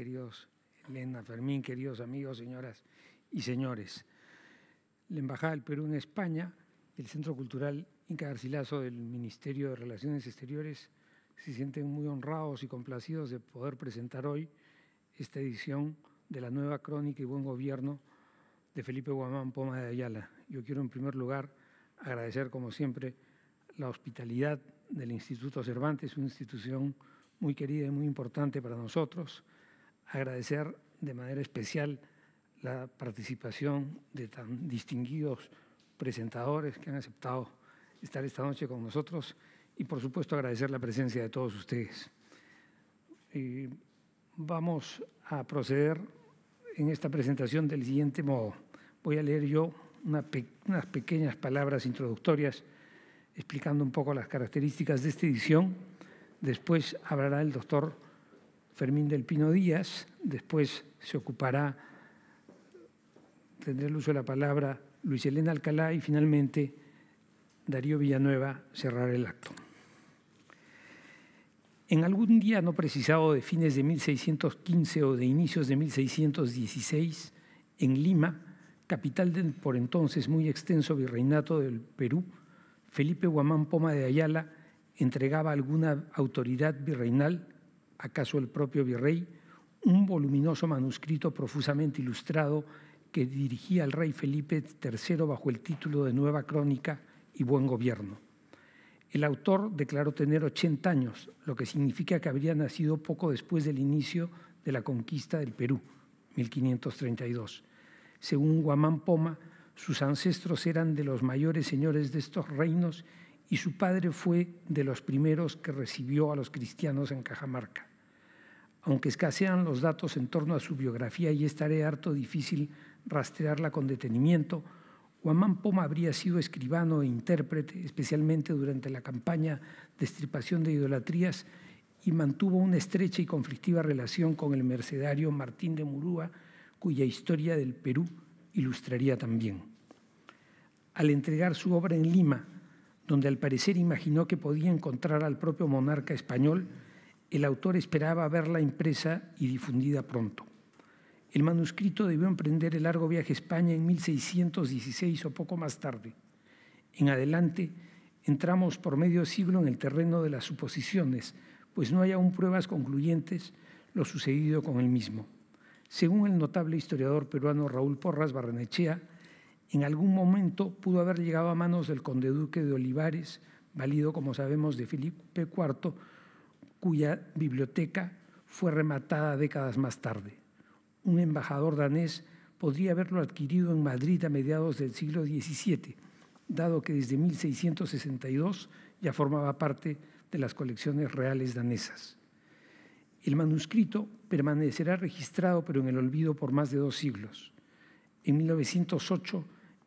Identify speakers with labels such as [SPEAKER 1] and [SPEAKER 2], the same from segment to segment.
[SPEAKER 1] queridos Elena, Fermín, queridos amigos, señoras y señores. La Embajada del Perú en España y el Centro Cultural Inca Garcilaso del Ministerio de Relaciones Exteriores se sienten muy honrados y complacidos de poder presentar hoy esta edición de la nueva crónica y buen gobierno de Felipe Guamán Poma de Ayala. Yo quiero en primer lugar agradecer, como siempre, la hospitalidad del Instituto Cervantes, una institución muy querida y muy importante para nosotros. Agradecer de manera especial la participación de tan distinguidos presentadores que han aceptado estar esta noche con nosotros y por supuesto agradecer la presencia de todos ustedes. vamos a proceder en esta presentación del siguiente modo. Voy a leer yo unas pequeñas palabras introductorias explicando un poco las características de esta edición. Después hablará el doctor Fermín del Pino Díaz, después se ocupará, tendrá el uso de la palabra Luis Elena Alcalá y finalmente Darío Villanueva cerrará el acto. En algún día no precisado de fines de 1615 o de inicios de 1616, en Lima, capital del por entonces muy extenso virreinato del Perú, Felipe Guamán Poma de Ayala entregaba alguna autoridad virreinal, acaso el propio virrey, un voluminoso manuscrito profusamente ilustrado que dirigía al rey Felipe III bajo el título de Nueva Crónica y Buen Gobierno. El autor declaró tener 80 años, lo que significa que habría nacido poco después del inicio de la conquista del Perú, 1532. Según Guamán Poma, sus ancestros eran de los mayores señores de estos reinos y su padre fue de los primeros que recibió a los cristianos en Cajamarca. Aunque escasean los datos en torno a su biografía y es tarea harto difícil rastrearla con detenimiento, Guamán Poma habría sido escribano e intérprete, especialmente durante la campaña de estripación de idolatrías, y mantuvo una estrecha y conflictiva relación con el mercedario Martín de Murúa, cuya historia del Perú ilustraría también. Al entregar su obra en Lima, donde al parecer imaginó que podía encontrar al propio monarca español, el autor esperaba verla impresa y difundida pronto. El manuscrito debió emprender el largo viaje a España en 1616 o poco más tarde. En adelante, entramos por medio siglo en el terreno de las suposiciones, pues no hay aún pruebas concluyentes lo sucedido con el mismo. Según el notable historiador peruano Raúl Porras Barrenechea, en algún momento pudo haber llegado a manos del conde duque de Olivares, valido, como sabemos, de Felipe IV, cuya biblioteca fue rematada décadas más tarde un embajador danés podría haberlo adquirido en Madrid a mediados del siglo XVII, dado que desde 1662 ya formaba parte de las colecciones reales danesas. El manuscrito permanecerá registrado pero en el olvido por más de dos siglos. En 1908,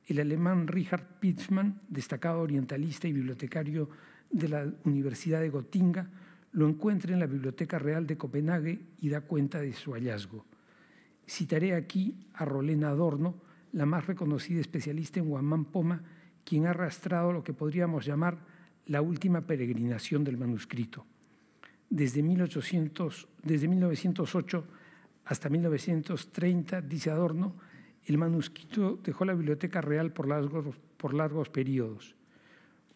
[SPEAKER 1] el alemán Richard Pitzmann, destacado orientalista y bibliotecario de la Universidad de Gotinga, lo encuentra en la Biblioteca Real de Copenhague y da cuenta de su hallazgo. Citaré aquí a Rolena Adorno, la más reconocida especialista en Guamán Poma, quien ha arrastrado lo que podríamos llamar la última peregrinación del manuscrito. Desde, 1800, desde 1908 hasta 1930, dice Adorno, el manuscrito dejó la Biblioteca Real por largos, por largos periodos.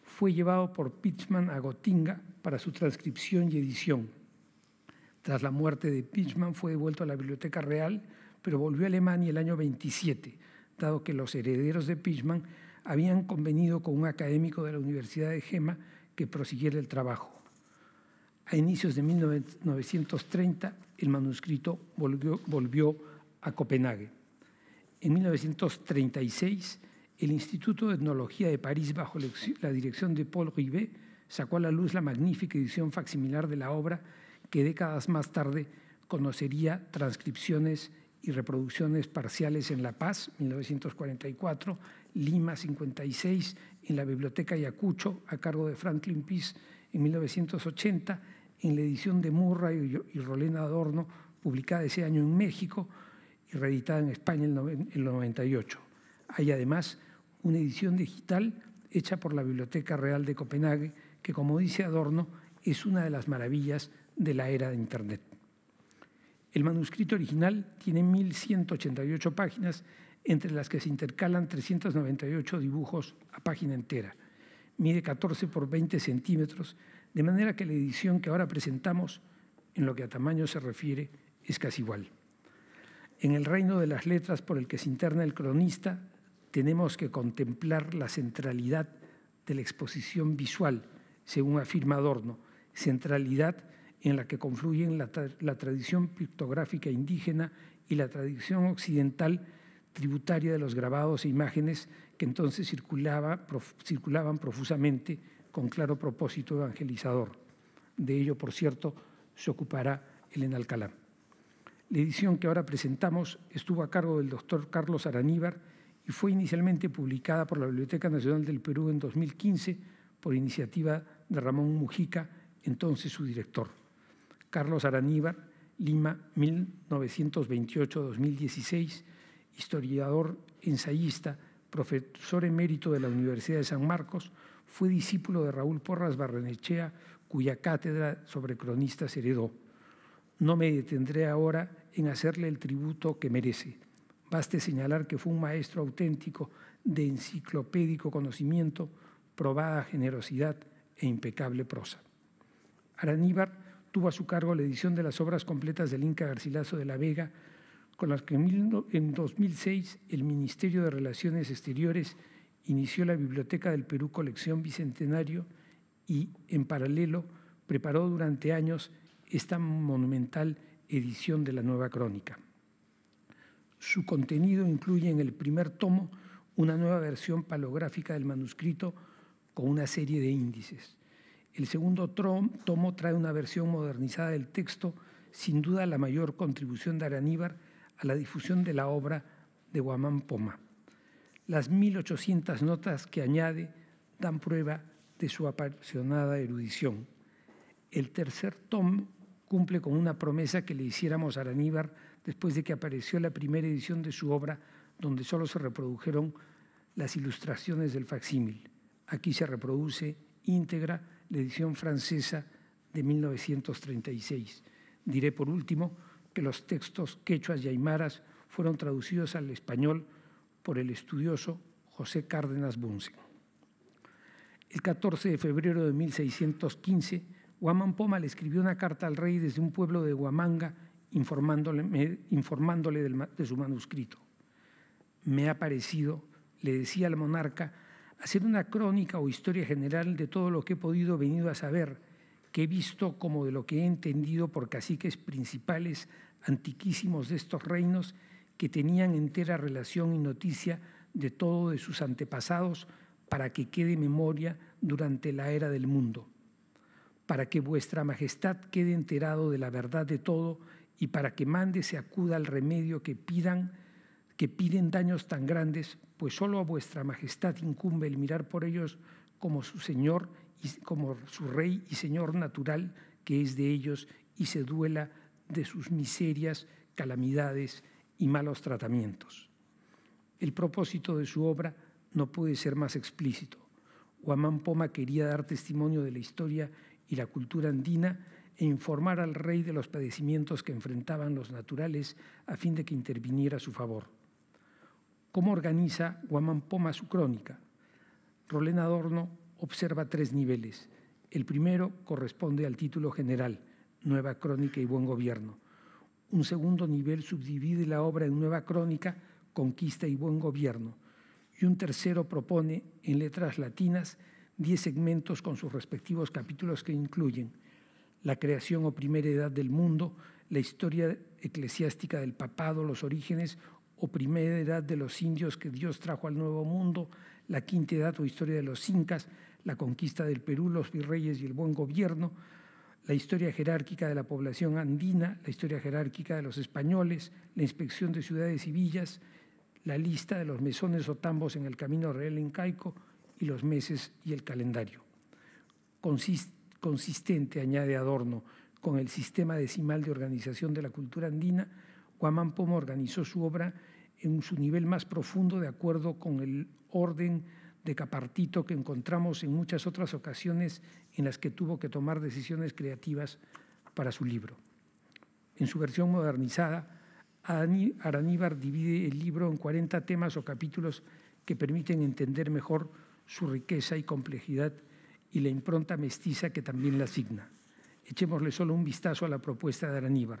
[SPEAKER 1] Fue llevado por Pichman a Gotinga para su transcripción y edición. Tras la muerte de Pichman fue devuelto a la Biblioteca Real pero volvió a Alemania el año 27, dado que los herederos de Pichman habían convenido con un académico de la Universidad de Gema que prosiguiera el trabajo. A inicios de 1930, el manuscrito volvió, volvió a Copenhague. En 1936, el Instituto de Etnología de París, bajo la dirección de Paul Rivet, sacó a la luz la magnífica edición facsimilar de la obra que décadas más tarde conocería transcripciones y reproducciones parciales en La Paz, 1944, Lima, 56, en la Biblioteca Ayacucho, a cargo de Franklin Peace, en 1980, en la edición de Murray y Rolena Adorno, publicada ese año en México y reeditada en España en el 98. Hay además una edición digital hecha por la Biblioteca Real de Copenhague, que como dice Adorno, es una de las maravillas de la era de Internet. El manuscrito original tiene 1.188 páginas, entre las que se intercalan 398 dibujos a página entera. Mide 14 por 20 centímetros, de manera que la edición que ahora presentamos, en lo que a tamaño se refiere, es casi igual. En el reino de las letras por el que se interna el cronista, tenemos que contemplar la centralidad de la exposición visual, según afirma Adorno, centralidad en la que confluyen la, tradición pictográfica indígena y la tradición occidental tributaria de los grabados e imágenes que entonces circulaban profusamente con claro propósito evangelizador. De ello, por cierto, se ocupará Elena Alcalá. La edición que ahora presentamos estuvo a cargo del doctor Carlos Araníbar y fue inicialmente publicada por la Biblioteca Nacional del Perú en 2015 por iniciativa de Ramón Mujica, entonces su director. Carlos Araníbar, Lima, 1928-2016, historiador, ensayista, profesor emérito de la Universidad de San Marcos, fue discípulo de Raúl Porras Barrenechea, cuya cátedra sobre cronistas heredó. No me detendré ahora en hacerle el tributo que merece. Baste señalar que fue un maestro auténtico de enciclopédico conocimiento, probada generosidad e impecable prosa. Araníbar tuvo a su cargo la edición de las obras completas del Inca Garcilaso de la Vega, con las que en 2006 el Ministerio de Relaciones Exteriores inició la Biblioteca del Perú Colección Bicentenario y, en paralelo, preparó durante años esta monumental edición de la nueva crónica. Su contenido incluye en el primer tomo una nueva versión palográfica del manuscrito con una serie de índices. El segundo tomo trae una versión modernizada del texto, sin duda la mayor contribución de Araníbar a la difusión de la obra de Guamán Poma. Las 1800 notas que añade dan prueba de su apasionada erudición. El tercer tomo cumple con una promesa que le hiciéramos a Araníbar después de que apareció la primera edición de su obra, donde solo se reprodujeron las ilustraciones del facsímil. Aquí se reproduce íntegra la edición francesa de 1936. Diré por último que los textos quechuas y aymaras fueron traducidos al español por el estudioso José Cárdenas Bunce. El 14 de febrero de 1615, Guamán Poma le escribió una carta al rey desde un pueblo de Huamanga informándole, informándole de su manuscrito. Me ha parecido, le decía al monarca, hacer una crónica o historia general de todo lo que he podido venir a saber, que he visto como de lo que he entendido por caciques principales antiquísimos de estos reinos que tenían entera relación y noticia de todo de sus antepasados para que quede memoria durante la era del mundo, para que vuestra majestad quede enterado de la verdad de todo y para que mande se acuda al remedio que pidan que piden daños tan grandes, pues solo a vuestra majestad incumbe el mirar por ellos como su señor y como su rey y señor natural que es de ellos y se duela de sus miserias, calamidades y malos tratamientos. El propósito de su obra no puede ser más explícito. Guamán Poma quería dar testimonio de la historia y la cultura andina e informar al rey de los padecimientos que enfrentaban los naturales a fin de que interviniera a su favor. ¿Cómo organiza Guamán Poma su crónica? Rolén Adorno observa tres niveles. El primero corresponde al título general, Nueva Crónica y Buen Gobierno. Un segundo nivel subdivide la obra en Nueva Crónica, Conquista y Buen Gobierno. Y un tercero propone, en letras latinas, diez segmentos con sus respectivos capítulos que incluyen la creación o primera edad del mundo, la historia eclesiástica del papado, los orígenes o primera edad de los indios que Dios trajo al Nuevo Mundo, la quinta edad o historia de los incas, la conquista del Perú, los virreyes y el buen gobierno, la historia jerárquica de la población andina, la historia jerárquica de los españoles, la inspección de ciudades y villas, la lista de los mesones o tambos en el camino real incaico y los meses y el calendario. Consistente, añade Adorno, con el sistema decimal de organización de la cultura andina, Guamán Poma organizó su obra en su nivel más profundo de acuerdo con el orden de capartito que encontramos en muchas otras ocasiones en las que tuvo que tomar decisiones creativas para su libro. En su versión modernizada, Araníbar divide el libro en 40 temas o capítulos que permiten entender mejor su riqueza y complejidad y la impronta mestiza que también la asigna. Echémosle solo un vistazo a la propuesta de Araníbar.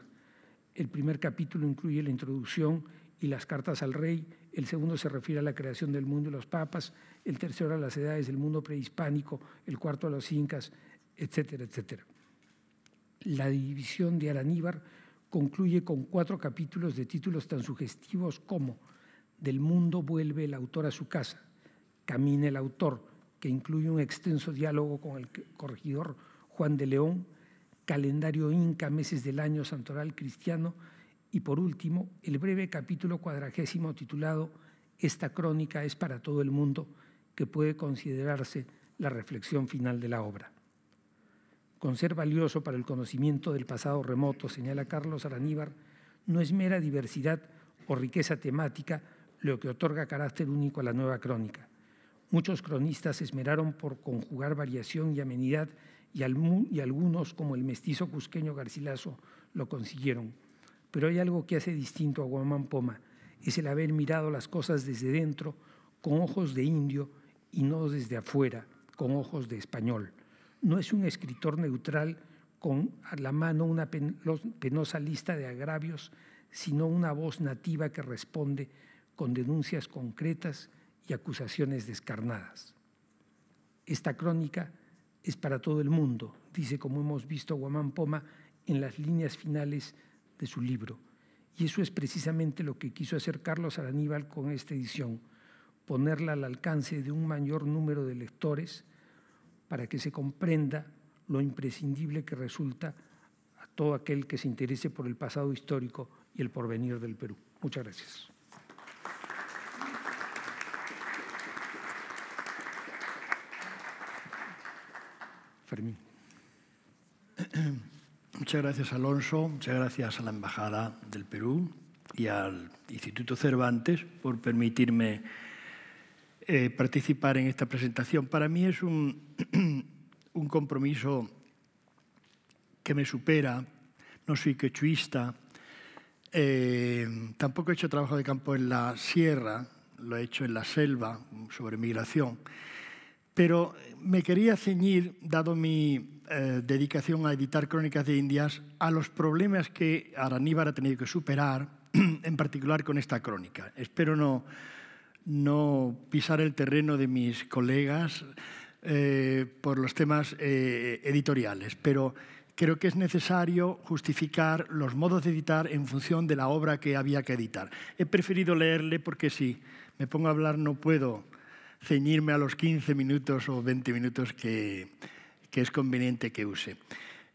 [SPEAKER 1] El primer capítulo incluye la introducción y las cartas al rey, el segundo se refiere a la creación del mundo y los papas, el tercero a las edades del mundo prehispánico, el cuarto a los incas, etcétera, etcétera. La división de Araníbar concluye con cuatro capítulos de títulos tan sugestivos como Del mundo vuelve el autor a su casa, Camina el autor, que incluye un extenso diálogo con el corregidor Juan de León, Calendario Inca, meses del año santoral cristiano, y por último, el breve capítulo cuadragésimo titulado Esta crónica es para todo el mundo, que puede considerarse la reflexión final de la obra. Con ser valioso para el conocimiento del pasado remoto, señala Carlos Araníbar, no es mera diversidad o riqueza temática lo que otorga carácter único a la nueva crónica. Muchos cronistas esmeraron por conjugar variación y amenidad y algunos, como el mestizo cusqueño Garcilaso, lo consiguieron. Pero hay algo que hace distinto a Guamán Poma, es el haber mirado las cosas desde dentro, con ojos de indio y no desde afuera, con ojos de español. No es un escritor neutral con a la mano una penosa lista de agravios, sino una voz nativa que responde con denuncias concretas y acusaciones descarnadas. Esta crónica es para todo el mundo, dice como hemos visto Guamán Poma en las líneas finales de su libro. Y eso es precisamente lo que quiso hacer Carlos Araníbal con esta edición, ponerla al alcance de un mayor número de lectores para que se comprenda lo imprescindible que resulta a todo aquel que se interese por el pasado histórico y el porvenir del Perú. Muchas gracias.
[SPEAKER 2] Muchas gracias, Alonso. Muchas gracias a la Embajada del Perú y al Instituto Cervantes por permitirme eh, participar en esta presentación. Para mí es un, un compromiso que me supera. No soy quechuista, eh, tampoco he hecho trabajo de campo en la sierra, lo he hecho en la selva sobre migración. Pero me quería ceñir, dado mi eh, dedicación a editar crónicas de Indias, a los problemas que Araníbar ha tenido que superar, en particular con esta crónica. Espero no, no pisar el terreno de mis colegas eh, por los temas eh, editoriales, pero creo que es necesario justificar los modos de editar en función de la obra que había que editar. He preferido leerle porque si me pongo a hablar no puedo ceñirme a los 15 minutos o 20 minutos que, es conveniente que use.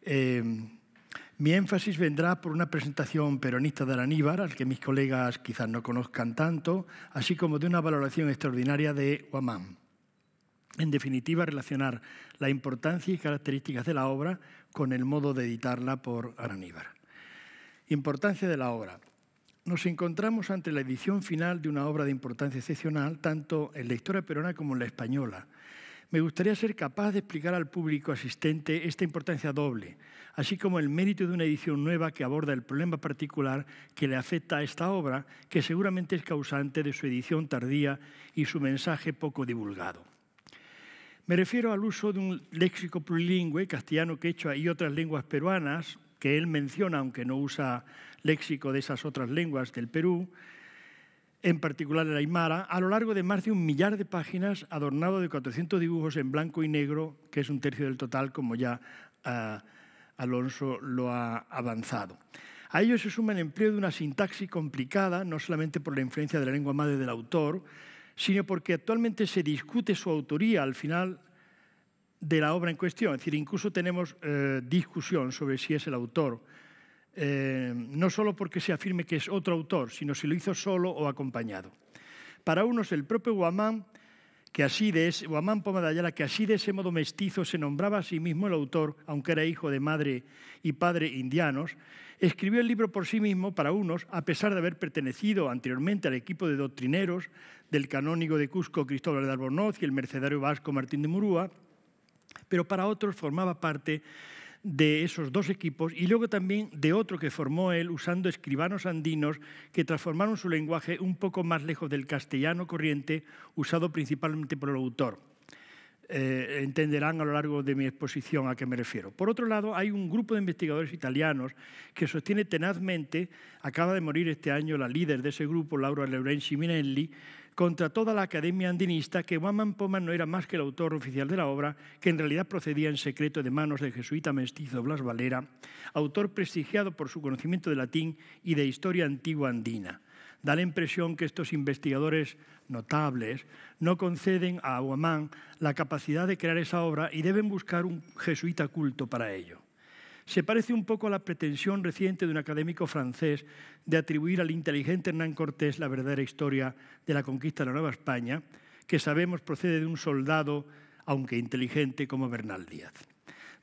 [SPEAKER 2] Eh, mi énfasis vendrá por una presentación peronista de Aníbar, al que mis colegas quizás no conozcan tanto, así como de una valoración extraordinaria de Guamán. En definitiva, relacionar la importancia y características de la obra con el modo de editarla por Araníbar. Importancia de la obra. Nos encontramos ante la edición final de una obra de importancia excepcional, tanto en la historia peruana como en la española. Me gustaría ser capaz de explicar al público asistente esta importancia doble, así como el mérito de una edición nueva que aborda el problema particular que le afecta a esta obra, que seguramente es causante de su edición tardía y su mensaje poco divulgado. Me refiero al uso de un léxico plurilingüe, castellano, quechua y otras lenguas peruanas, que él menciona, aunque no usa léxico de esas otras lenguas del Perú, en particular el aymara, a lo largo de más de un millar de páginas, adornado de 400 dibujos en blanco y negro, que es un tercio del total, como ya uh, Alonso lo ha avanzado. A ello se suma el empleo de una sintaxis complicada, no solamente por la influencia de la lengua madre del autor, sino porque actualmente se discute su autoría al final de la obra en cuestión. Es decir, incluso tenemos eh, discusión sobre si es el autor, eh, no solo porque se afirme que es otro autor, sino si lo hizo solo o acompañado. Para unos, el propio Guamán, que así de ese, Poma de Ayala, que así de ese modo mestizo se nombraba a sí mismo el autor, aunque era hijo de madre y padre indianos, escribió el libro por sí mismo para unos, a pesar de haber pertenecido anteriormente al equipo de doctrineros del canónigo de Cusco Cristóbal de Albornoz y el mercedario vasco Martín de Murúa, pero para otros formaba parte de esos dos equipos y luego también de otro que formó él usando escribanos andinos que transformaron su lenguaje un poco más lejos del castellano corriente usado principalmente por el autor. Eh, entenderán a lo largo de mi exposición a qué me refiero. Por otro lado, hay un grupo de investigadores italianos que sostiene tenazmente, acaba de morir este año la líder de ese grupo, Laura Laurenzi Minelli, contra toda la academia andinista que Guaman Poma no era más que el autor oficial de la obra, que en realidad procedía en secreto de manos del jesuita mestizo Blas Valera, autor prestigiado por su conocimiento de latín y de historia antigua andina. Da la impresión que estos investigadores notables no conceden a Guamán la capacidad de crear esa obra y deben buscar un jesuita culto para ello. Se parece un poco a la pretensión reciente de un académico francés de atribuir al inteligente Hernán Cortés la verdadera historia de la conquista de la Nueva España, que sabemos procede de un soldado, aunque inteligente, como Bernal Díaz.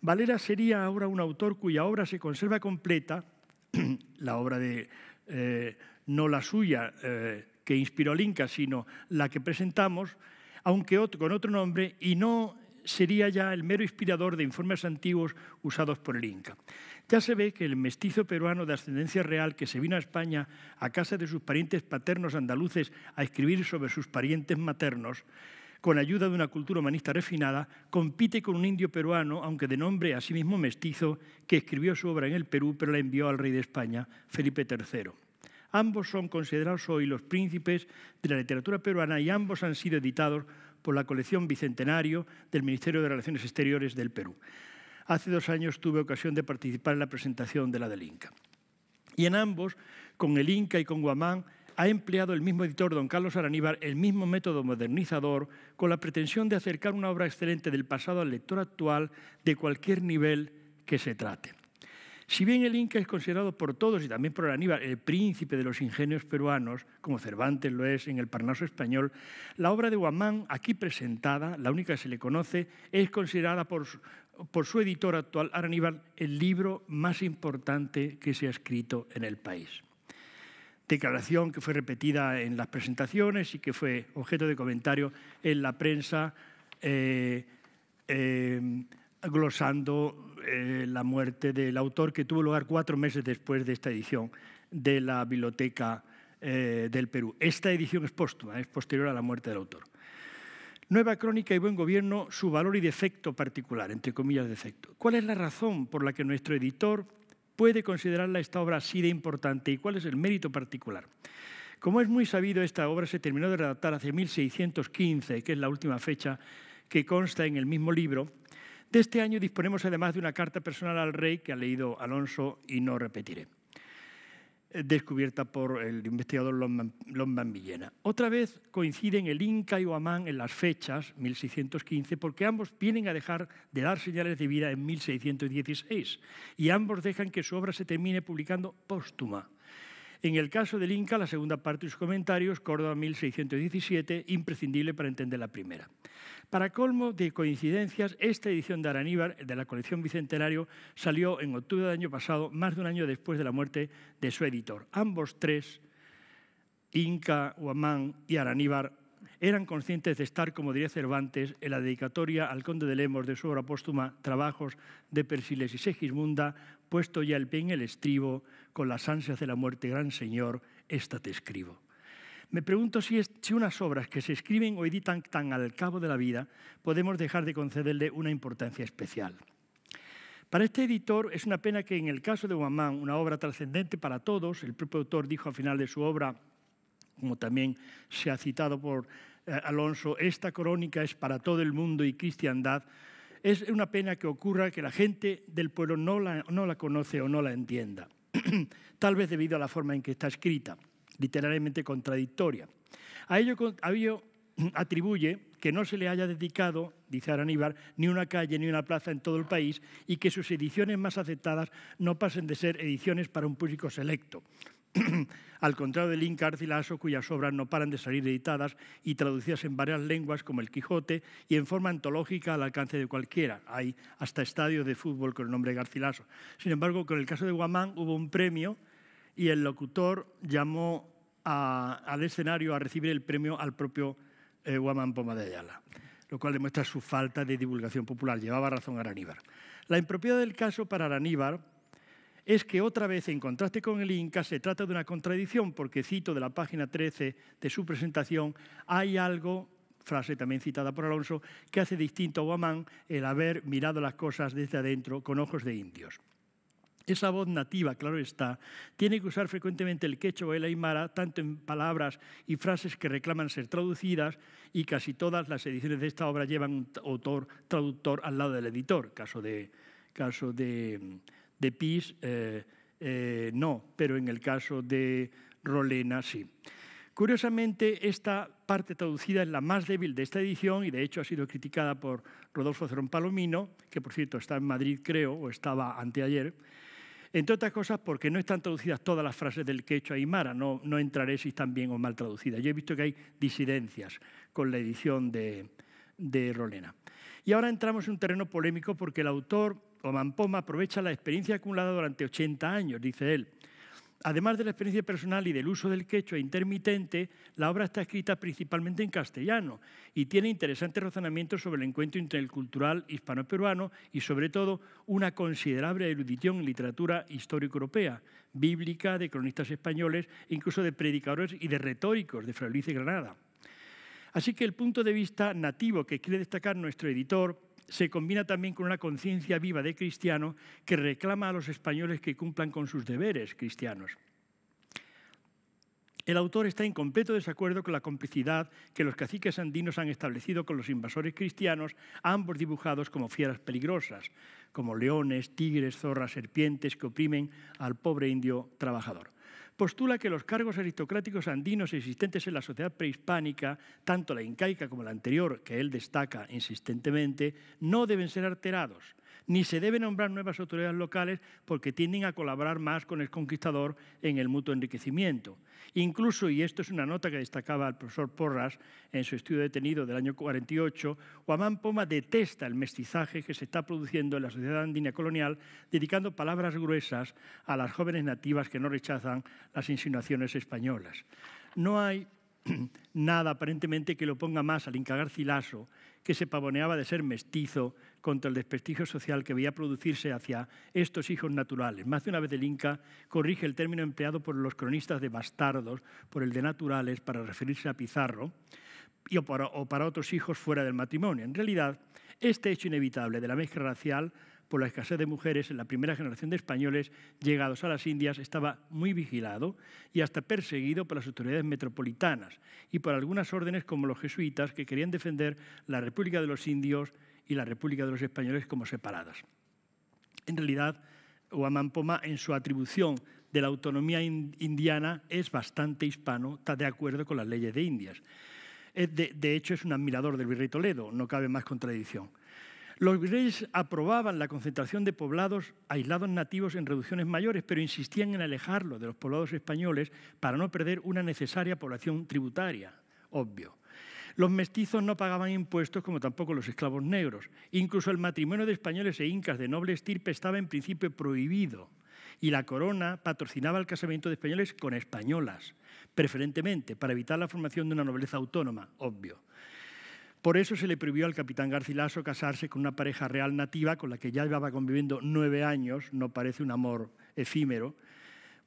[SPEAKER 2] Valera sería ahora un autor cuya obra se conserva completa, la obra de, eh, no la suya eh, que inspiró al Inca, sino la que presentamos, aunque con otro nombre, y no sería ya el mero inspirador de informes antiguos usados por el Inca. Ya se ve que el mestizo peruano de ascendencia real que se vino a España a casa de sus parientes paternos andaluces a escribir sobre sus parientes maternos, con ayuda de una cultura humanista refinada, compite con un indio peruano, aunque de nombre a sí mismo mestizo, que escribió su obra en el Perú, pero la envió al rey de España, Felipe III. Ambos son considerados hoy los príncipes de la literatura peruana y ambos han sido editados por la colección Bicentenario del Ministerio de Relaciones Exteriores del Perú. Hace dos años tuve ocasión de participar en la presentación de la del Inca. Y en ambos, con el Inca y con Guamán, ha empleado el mismo editor, don Carlos Araníbar, el mismo método modernizador, con la pretensión de acercar una obra excelente del pasado al lector actual de cualquier nivel que se trate. Si bien el Inca es considerado por todos y también por Aníbal el príncipe de los ingenios peruanos, como Cervantes lo es en el Parnaso español, la obra de Guamán, aquí presentada, la única que se le conoce, es considerada por, su editor actual, Aníbal, el libro más importante que se ha escrito en el país. Declaración que fue repetida en las presentaciones y que fue objeto de comentario en la prensa. Eh, eh, glosando eh, la muerte del autor que tuvo lugar cuatro meses después de esta edición de la Biblioteca eh, del Perú. Esta edición es póstuma, es posterior a la muerte del autor. Nueva crónica y buen gobierno, su valor y defecto particular, entre comillas defecto. ¿Cuál es la razón por la que nuestro editor puede considerarla esta obra así de importante y cuál es el mérito particular? Como es muy sabido, esta obra se terminó de redactar hace 1615, que es la última fecha que consta en el mismo libro, de este año disponemos además de una carta personal al rey que ha leído Alonso y no repetiré, eh, descubierta por el investigador Lomban Villena. Otra vez coinciden el Inca y Oamán en las fechas, 1615, porque ambos vienen a dejar de dar señales de vida en 1616 y ambos dejan que su obra se termine publicando póstuma en el caso del Inca, la segunda parte de sus comentarios, Córdoba 1617, imprescindible para entender la primera. Para colmo de coincidencias, esta edición de Araníbar, de la colección Bicentenario, salió en octubre del año pasado, más de un año después de la muerte de su editor. Ambos tres, Inca, Huamán y Araníbar, eran conscientes de estar, como diría Cervantes, en la dedicatoria al conde de Lemos de su obra póstuma Trabajos de Persiles y Segismunda, puesto ya el pie en el estribo, con las ansias de la muerte, gran señor, esta te escribo. Me pregunto si, si, unas obras que se escriben o editan tan al cabo de la vida podemos dejar de concederle una importancia especial. Para este editor es una pena que en el caso de Guamán, una obra trascendente para todos, el propio autor dijo al final de su obra, como también se ha citado por eh, Alonso, esta crónica es para todo el mundo y cristiandad, es una pena que ocurra que la gente del pueblo no la, no la conoce o no la entienda, tal vez debido a la forma en que está escrita, literariamente contradictoria. A ello, a ello atribuye que no se le haya dedicado, dice Araníbar, ni una calle ni una plaza en todo el país y que sus ediciones más aceptadas no pasen de ser ediciones para un público selecto, al contrario del Inca Arcilaso, cuyas obras no paran de salir editadas y traducidas en varias lenguas, como el Quijote, y en forma antológica al alcance de cualquiera. Hay hasta estadios de fútbol con el nombre Garcilaso. Sin embargo, con el caso de Guamán hubo un premio y el locutor llamó al escenario a recibir el premio al propio eh, Guamán Poma de Ayala, lo cual demuestra su falta de divulgación popular. Llevaba razón Araníbar. La impropiedad del caso para Araníbar es que otra vez, en contraste con el Inca, se trata de una contradicción, porque cito de la página 13 de su presentación, hay algo, frase también citada por Alonso, que hace distinto a Guamán el haber mirado las cosas desde adentro con ojos de indios. Esa voz nativa, claro está, tiene que usar frecuentemente el quechua o el aymara, tanto en palabras y frases que reclaman ser traducidas, y casi todas las ediciones de esta obra llevan un autor traductor al lado del editor. Caso de, caso de, de Pis, eh, eh, no, pero en el caso de Rolena, sí. Curiosamente, esta parte traducida es la más débil de esta edición y de hecho ha sido criticada por Rodolfo Cerón Palomino, que por cierto está en Madrid, creo, o estaba anteayer, entre otras cosas porque no están traducidas todas las frases del quechua aymara, no, no entraré si están bien o mal traducidas. Yo he visto que hay disidencias con la edición de, de Rolena. Y ahora entramos en un terreno polémico porque el autor, Oman Poma, aprovecha la experiencia acumulada durante 80 años, dice él, Además de la experiencia personal y del uso del quechua intermitente, la obra está escrita principalmente en castellano y tiene interesantes razonamientos sobre el encuentro intercultural hispano-peruano y, sobre todo, una considerable erudición en literatura histórico-europea, bíblica, de cronistas españoles, incluso de predicadores y de retóricos de Fray Luis de Granada. Así que el punto de vista nativo que quiere destacar nuestro editor se combina también con una conciencia viva de cristiano que reclama a los españoles que cumplan con sus deberes cristianos. El autor está en completo desacuerdo con la complicidad que los caciques andinos han establecido con los invasores cristianos, ambos dibujados como fieras peligrosas, como leones, tigres, zorras, serpientes que oprimen al pobre indio trabajador postula que los cargos aristocráticos andinos existentes en la sociedad prehispánica, tanto la incaica como la anterior, que él destaca insistentemente, no deben ser alterados, ni se deben nombrar nuevas autoridades locales porque tienden a colaborar más con el conquistador en el mutuo enriquecimiento. Incluso, y esto es una nota que destacaba el profesor Porras en su estudio detenido del año 48, Guamán Poma detesta el mestizaje que se está produciendo en la sociedad andina colonial, dedicando palabras gruesas a las jóvenes nativas que no rechazan las insinuaciones españolas. No hay nada aparentemente que lo ponga más al Inca Garcilaso, que se pavoneaba de ser mestizo contra el desprestigio social que veía producirse hacia estos hijos naturales. Más de una vez el Inca corrige el término empleado por los cronistas de bastardos por el de naturales para referirse a Pizarro y o para, o para otros hijos fuera del matrimonio. En realidad, este hecho inevitable de la mezcla racial por la escasez de mujeres en la primera generación de españoles llegados a las Indias estaba muy vigilado y hasta perseguido por las autoridades metropolitanas y por algunas órdenes como los jesuitas que querían defender la República de los Indios y la República de los Españoles como separadas. En realidad, Poma, en su atribución de la autonomía indiana es bastante hispano, está de acuerdo con las leyes de Indias. De, de hecho, es un admirador del virrey Toledo, no cabe más contradicción. Los virreyes aprobaban la concentración de poblados aislados nativos en reducciones mayores, pero insistían en alejarlo de los poblados españoles para no perder una necesaria población tributaria, obvio. Los mestizos no pagaban impuestos como tampoco los esclavos negros. Incluso el matrimonio de españoles e incas de noble estirpe estaba en principio prohibido y la corona patrocinaba el casamiento de españoles con españolas, preferentemente para evitar la formación de una nobleza autónoma, obvio. Por eso se le prohibió al capitán Garcilaso casarse con una pareja real nativa con la que ya llevaba conviviendo nueve años, no parece un amor efímero,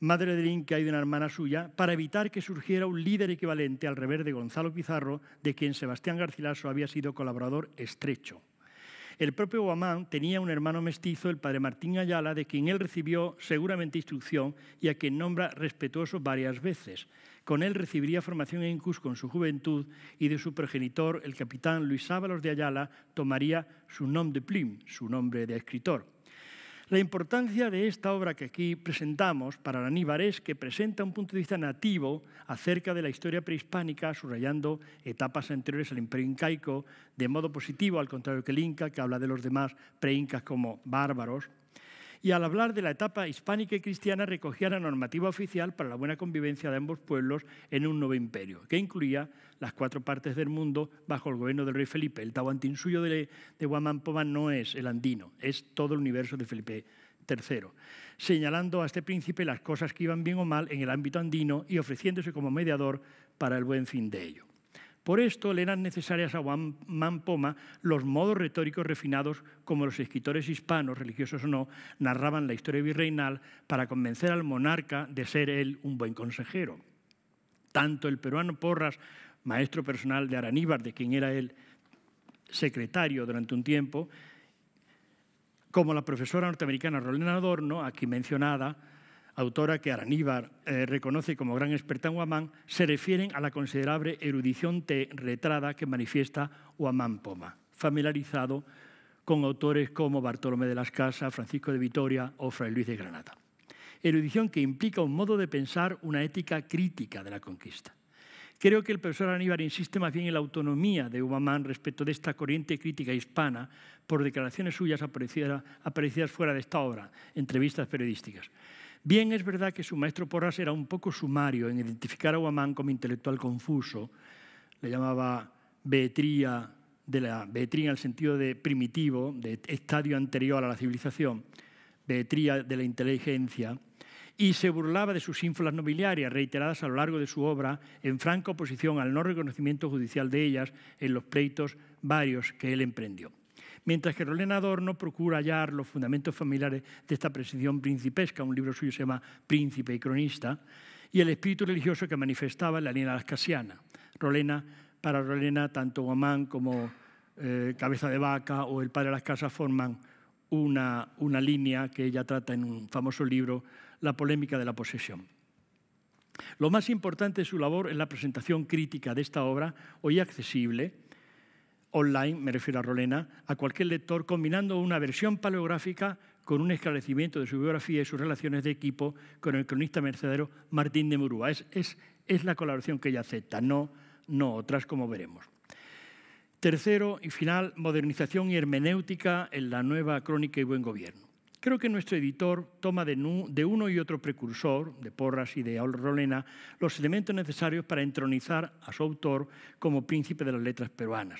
[SPEAKER 2] madre del Inca y de una hermana suya, para evitar que surgiera un líder equivalente al revés de Gonzalo Pizarro, de quien Sebastián Garcilaso había sido colaborador estrecho. El propio Guamán tenía un hermano mestizo, el padre Martín Ayala, de quien él recibió seguramente instrucción y a quien nombra respetuoso varias veces. Con él recibiría formación en Cusco en su juventud y de su progenitor, el capitán Luis Ábalos de Ayala, tomaría su nombre de plume, su nombre de escritor. La importancia de esta obra que aquí presentamos para Aníbar es que presenta un punto de vista nativo acerca de la historia prehispánica, subrayando etapas anteriores al imperio incaico de modo positivo, al contrario que el Inca, que habla de los demás preincas como bárbaros, y al hablar de la etapa hispánica y cristiana recogía la normativa oficial para la buena convivencia de ambos pueblos en un nuevo imperio, que incluía las cuatro partes del mundo bajo el gobierno del rey Felipe. El Tahuantinsuyo de, de Guamampoma no es el andino, es todo el universo de Felipe III, señalando a este príncipe las cosas que iban bien o mal en el ámbito andino y ofreciéndose como mediador para el buen fin de ello. Por esto le eran necesarias a Guamán Poma los modos retóricos refinados como los escritores hispanos, religiosos o no, narraban la historia virreinal para convencer al monarca de ser él un buen consejero. Tanto el peruano Porras, maestro personal de Araníbar, de quien era él secretario durante un tiempo, como la profesora norteamericana Rolena Adorno, aquí mencionada, autora que Araníbar eh, reconoce como gran experta en Huamán, se refieren a la considerable erudición retrada que manifiesta Huamán Poma, familiarizado con autores como Bartolomé de las Casas, Francisco de Vitoria o Fray Luis de Granada. Erudición que implica un modo de pensar, una ética crítica de la conquista. Creo que el profesor Aníbar insiste más bien en la autonomía de Huamán respecto de esta corriente crítica hispana por declaraciones suyas aparecidas fuera de esta obra, entrevistas periodísticas. Bien es verdad que su maestro Porras era un poco sumario en identificar a Guamán como intelectual confuso, le llamaba beetría, de la beetría en el sentido de primitivo, de estadio anterior a la civilización, beetría de la inteligencia, y se burlaba de sus ínfulas nobiliarias reiteradas a lo largo de su obra en franca oposición al no reconocimiento judicial de ellas en los pleitos varios que él emprendió mientras que Rolena Adorno procura hallar los fundamentos familiares de esta presión principesca, un libro suyo se llama Príncipe y Cronista, y el espíritu religioso que manifestaba en la línea lascasiana. Rolena, para Rolena, tanto Guamán como eh, Cabeza de Vaca o El Padre de las Casas forman una, una línea que ella trata en un famoso libro, La polémica de la posesión. Lo más importante de su labor es la presentación crítica de esta obra, hoy accesible, online, me refiero a Rolena, a cualquier lector, combinando una versión paleográfica con un esclarecimiento de su biografía y sus relaciones de equipo con el cronista mercedero Martín de Murúa. Es, la colaboración que ella acepta, no, no otras, como veremos. Tercero y final, modernización y hermenéutica en la nueva crónica y buen gobierno. Creo que nuestro editor toma de, uno y otro precursor, de Porras y de Rolena, los elementos necesarios para entronizar a su autor como príncipe de las letras peruanas.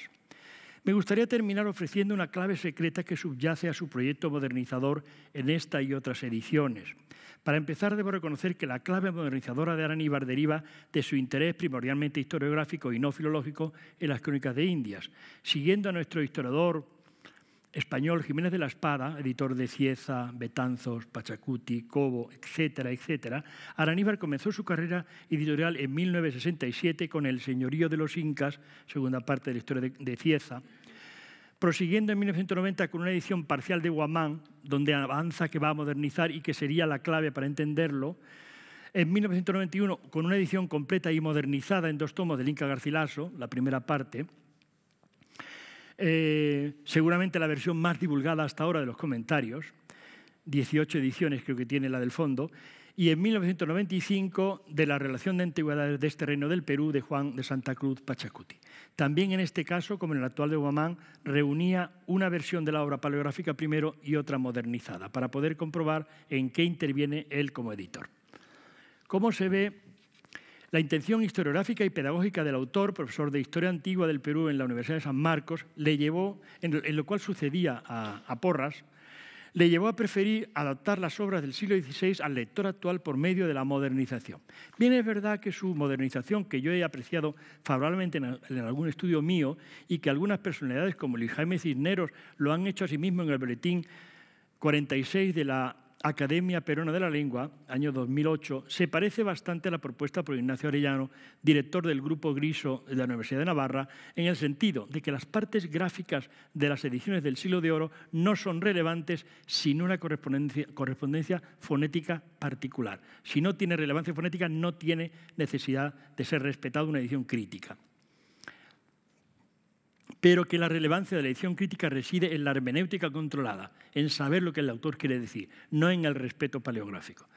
[SPEAKER 2] Me gustaría terminar ofreciendo una clave secreta que subyace a su proyecto modernizador en esta y otras ediciones. Para empezar, debo reconocer que la clave modernizadora de Araníbar deriva de su interés primordialmente historiográfico y no filológico en las crónicas de Indias. Siguiendo a nuestro historiador español Jiménez de la Espada, editor de Cieza, Betanzos, Pachacuti, Cobo, etcétera, etcétera, Araníbar comenzó su carrera editorial en 1967 con El Señorío de los Incas, segunda parte de la historia de, Cieza, prosiguiendo en 1990 con una edición parcial de Guamán, donde avanza que va a modernizar y que sería la clave para entenderlo, en 1991 con una edición completa y modernizada en dos tomos del Inca Garcilaso, la primera parte, eh, seguramente la versión más divulgada hasta ahora de los comentarios, 18 ediciones creo que tiene la del fondo, y en 1995 de la relación de antigüedades de este reino del Perú de Juan de Santa Cruz Pachacuti. También en este caso, como en el actual de Guamán, reunía una versión de la obra paleográfica primero y otra modernizada, para poder comprobar en qué interviene él como editor. Como se ve, la intención historiográfica y pedagógica del autor, profesor de Historia Antigua del Perú en la Universidad de San Marcos, le llevó, en lo cual sucedía a, Porras, le llevó a preferir adaptar las obras del siglo XVI al lector actual por medio de la modernización. Bien es verdad que su modernización, que yo he apreciado favorablemente en, algún estudio mío y que algunas personalidades como Luis Jaime Cisneros lo han hecho a sí mismo en el boletín 46 de la Academia Peruana de la Lengua, año 2008, se parece bastante a la propuesta por Ignacio Arellano, director del Grupo Griso de la Universidad de Navarra, en el sentido de que las partes gráficas de las ediciones del siglo de oro no son relevantes sin una correspondencia, correspondencia fonética particular. Si no tiene relevancia fonética, no tiene necesidad de ser respetada una edición crítica pero que la relevancia de la edición crítica reside en la hermenéutica controlada, en saber lo que el autor quiere decir, no en el respeto paleográfico.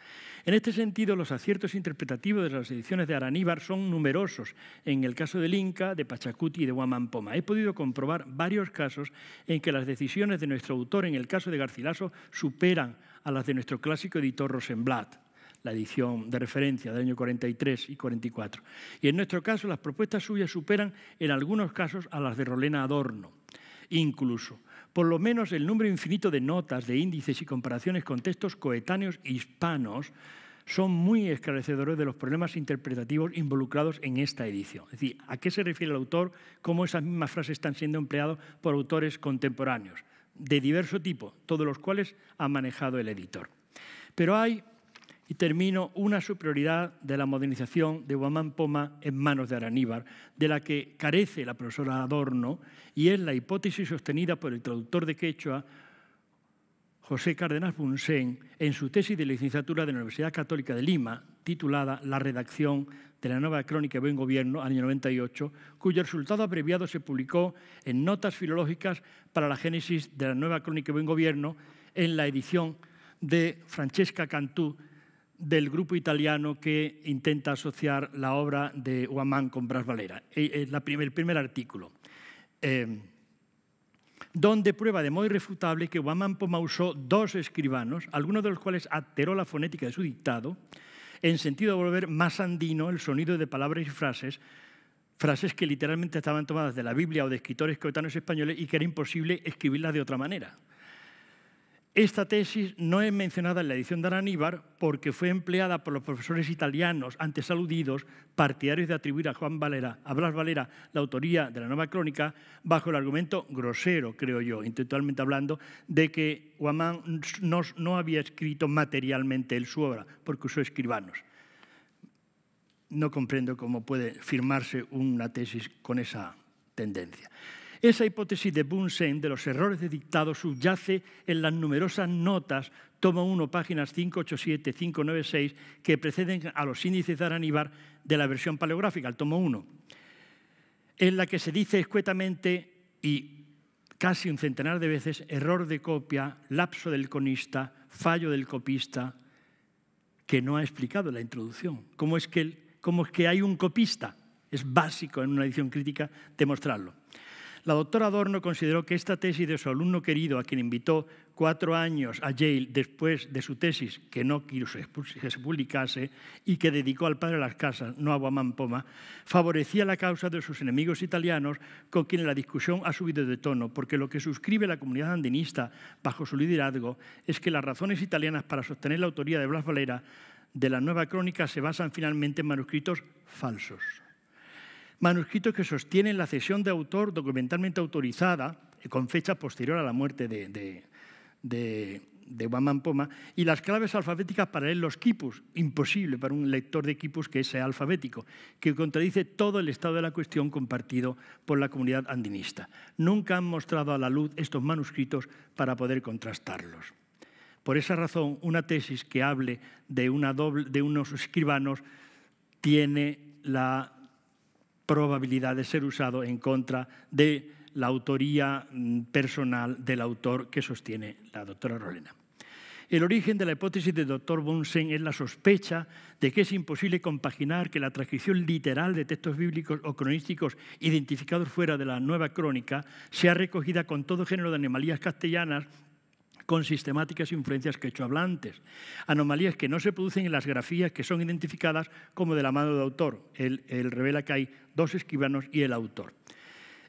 [SPEAKER 2] En este sentido, los aciertos interpretativos de las ediciones de Araníbar son numerosos, en el caso del Inca, de Pachacuti y de Huamampoma. He podido comprobar varios casos en que las decisiones de nuestro autor, en el caso de Garcilaso, superan a las de nuestro clásico editor Rosenblatt la edición de referencia del año 43 y 44. Y en nuestro caso, las propuestas suyas superan en algunos casos a las de Rolena Adorno. Incluso, por lo menos el número infinito de notas, de índices y comparaciones con textos coetáneos hispanos son muy esclarecedores de los problemas interpretativos involucrados en esta edición. Es decir, ¿a qué se refiere el autor? ¿Cómo esas mismas frases están siendo empleadas por autores contemporáneos de diverso tipo, todos los cuales ha manejado el editor? Pero hay, y termino, una superioridad de la modernización de Guamán Poma en manos de Araníbar, de la que carece la profesora Adorno, y es la hipótesis sostenida por el traductor de Quechua, José Cárdenas Bunsen en su tesis de licenciatura de la Universidad Católica de Lima, titulada La redacción de la nueva crónica de buen gobierno, año 98, cuyo resultado abreviado se publicó en Notas filológicas para la génesis de la nueva crónica de buen gobierno en la edición de Francesca Cantú del grupo italiano que intenta asociar la obra de Guamán con Bras Valera. Es el primer artículo. Eh, donde prueba de modo irrefutable que Guamán Poma usó dos escribanos, algunos de los cuales alteró la fonética de su dictado, en sentido de volver más andino el sonido de palabras y frases, frases que literalmente estaban tomadas de la Biblia o de escritores coetanos españoles y que era imposible escribirlas de otra manera. Esta tesis no es mencionada en la edición de Araníbar porque fue empleada por los profesores italianos antes aludidos, partidarios de atribuir a Juan Valera, a Blas Valera, la autoría de la nueva crónica, bajo el argumento grosero, creo yo, intelectualmente hablando, de que Guamán no, no había escrito materialmente él su obra, porque usó escribanos. No comprendo cómo puede firmarse una tesis con esa tendencia. Esa hipótesis de Bunsen de los errores de dictado subyace en las numerosas notas, tomo 1, páginas 587, 596, que preceden a los índices de Araníbar de la versión paleográfica, el tomo 1, en la que se dice escuetamente y casi un centenar de veces error de copia, lapso del conista, fallo del copista, que no ha explicado la introducción. ¿Cómo es cómo es que hay un copista? Es básico en una edición crítica demostrarlo. La doctora Adorno consideró que esta tesis de su alumno querido, a quien invitó cuatro años a Yale después de su tesis, que no quiso que se publicase y que dedicó al padre de las casas, no a Guamán Poma, favorecía la causa de sus enemigos italianos con quienes la discusión ha subido de tono, porque lo que suscribe la comunidad andinista bajo su liderazgo es que las razones italianas para sostener la autoría de Blas Valera de la nueva crónica se basan finalmente en manuscritos falsos manuscritos que sostienen la cesión de autor documentalmente autorizada, con fecha posterior a la muerte de, de, de, Poma, y las claves alfabéticas para él los quipus, imposible para un lector de quipus que sea alfabético, que contradice todo el estado de la cuestión compartido por la comunidad andinista. Nunca han mostrado a la luz estos manuscritos para poder contrastarlos. Por esa razón, una tesis que hable de, una doble, de unos escribanos tiene la probabilidad de ser usado en contra de la autoría mm, personal del autor que sostiene la doctora Rolena. El origen de la hipótesis del doctor Bunsen es la sospecha de que es imposible compaginar que la transcripción literal de textos bíblicos o cronísticos identificados fuera de la nueva crónica sea recogida con todo género de anomalías castellanas con sistemáticas influencias quechohablantes, anomalías que no se producen en las grafías que son identificadas como de la mano del autor. Él, revela que hay dos escribanos y el autor.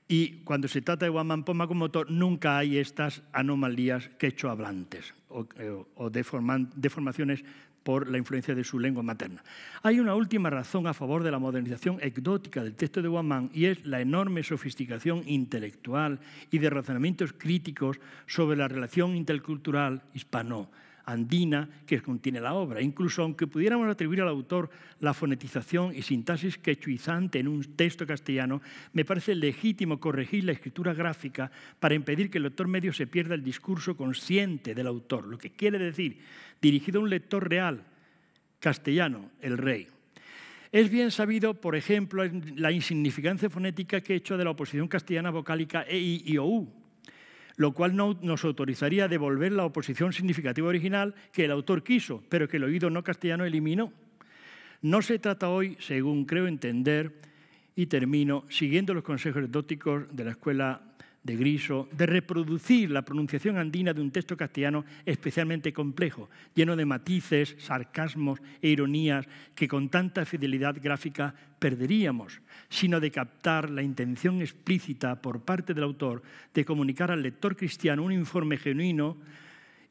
[SPEAKER 2] Y cuando se trata de Guamán Poma como autor, nunca hay estas anomalías quechohablantes o, eh, o deformaciones por la influencia de su lengua materna. Hay una última razón a favor de la modernización ecdótica del texto de Guamán y es la enorme sofisticación intelectual y de razonamientos críticos sobre la relación intercultural hispano andina que contiene la obra. Incluso aunque pudiéramos atribuir al autor la fonetización y sintaxis quechuizante en un texto castellano, me parece legítimo corregir la escritura gráfica para impedir que el lector medio se pierda el discurso consciente del autor, lo que quiere decir dirigido a un lector real, castellano, el rey. Es bien sabido, por ejemplo, la insignificancia fonética que he hecho de la oposición castellana vocálica e, y OU, lo cual no nos autorizaría a devolver la oposición significativa original que el autor quiso, pero que el oído no castellano eliminó. No se trata hoy, según creo entender, y termino, siguiendo los consejos exóticos de la Escuela de Griso, de reproducir la pronunciación andina de un texto castellano especialmente complejo, lleno de matices, sarcasmos e ironías que con tanta fidelidad gráfica perderíamos, sino de captar la intención explícita por parte del autor de comunicar al lector cristiano un informe genuino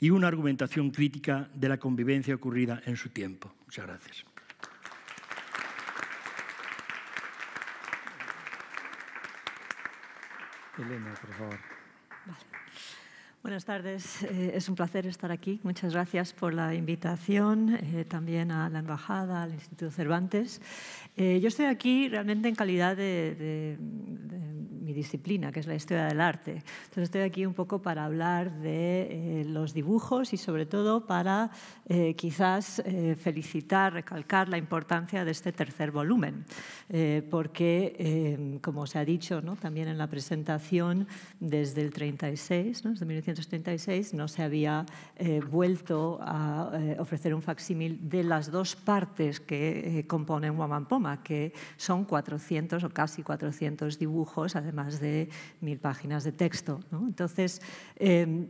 [SPEAKER 2] y una argumentación crítica de la convivencia ocurrida en su tiempo. Muchas gracias.
[SPEAKER 1] Elena, por favor.
[SPEAKER 3] Buenas tardes, eh, es un placer estar aquí. Muchas gracias por la invitación, eh, también a la Embajada, al Instituto Cervantes. Eh, yo estoy aquí realmente en calidad de, mi disciplina, que es la historia del arte. Entonces estoy aquí un poco para hablar de los dibujos y sobre todo para quizás felicitar, recalcar la importancia de este tercer volumen, porque, como se ha dicho ¿no? también en la presentación, desde el 36, ¿no? desde 1936, 1936 no se había eh, vuelto a eh, ofrecer un facsímil de las dos partes que eh, componen Wamampoma, que son 400 o casi 400 dibujos, además de mil páginas de texto. Entonces, em,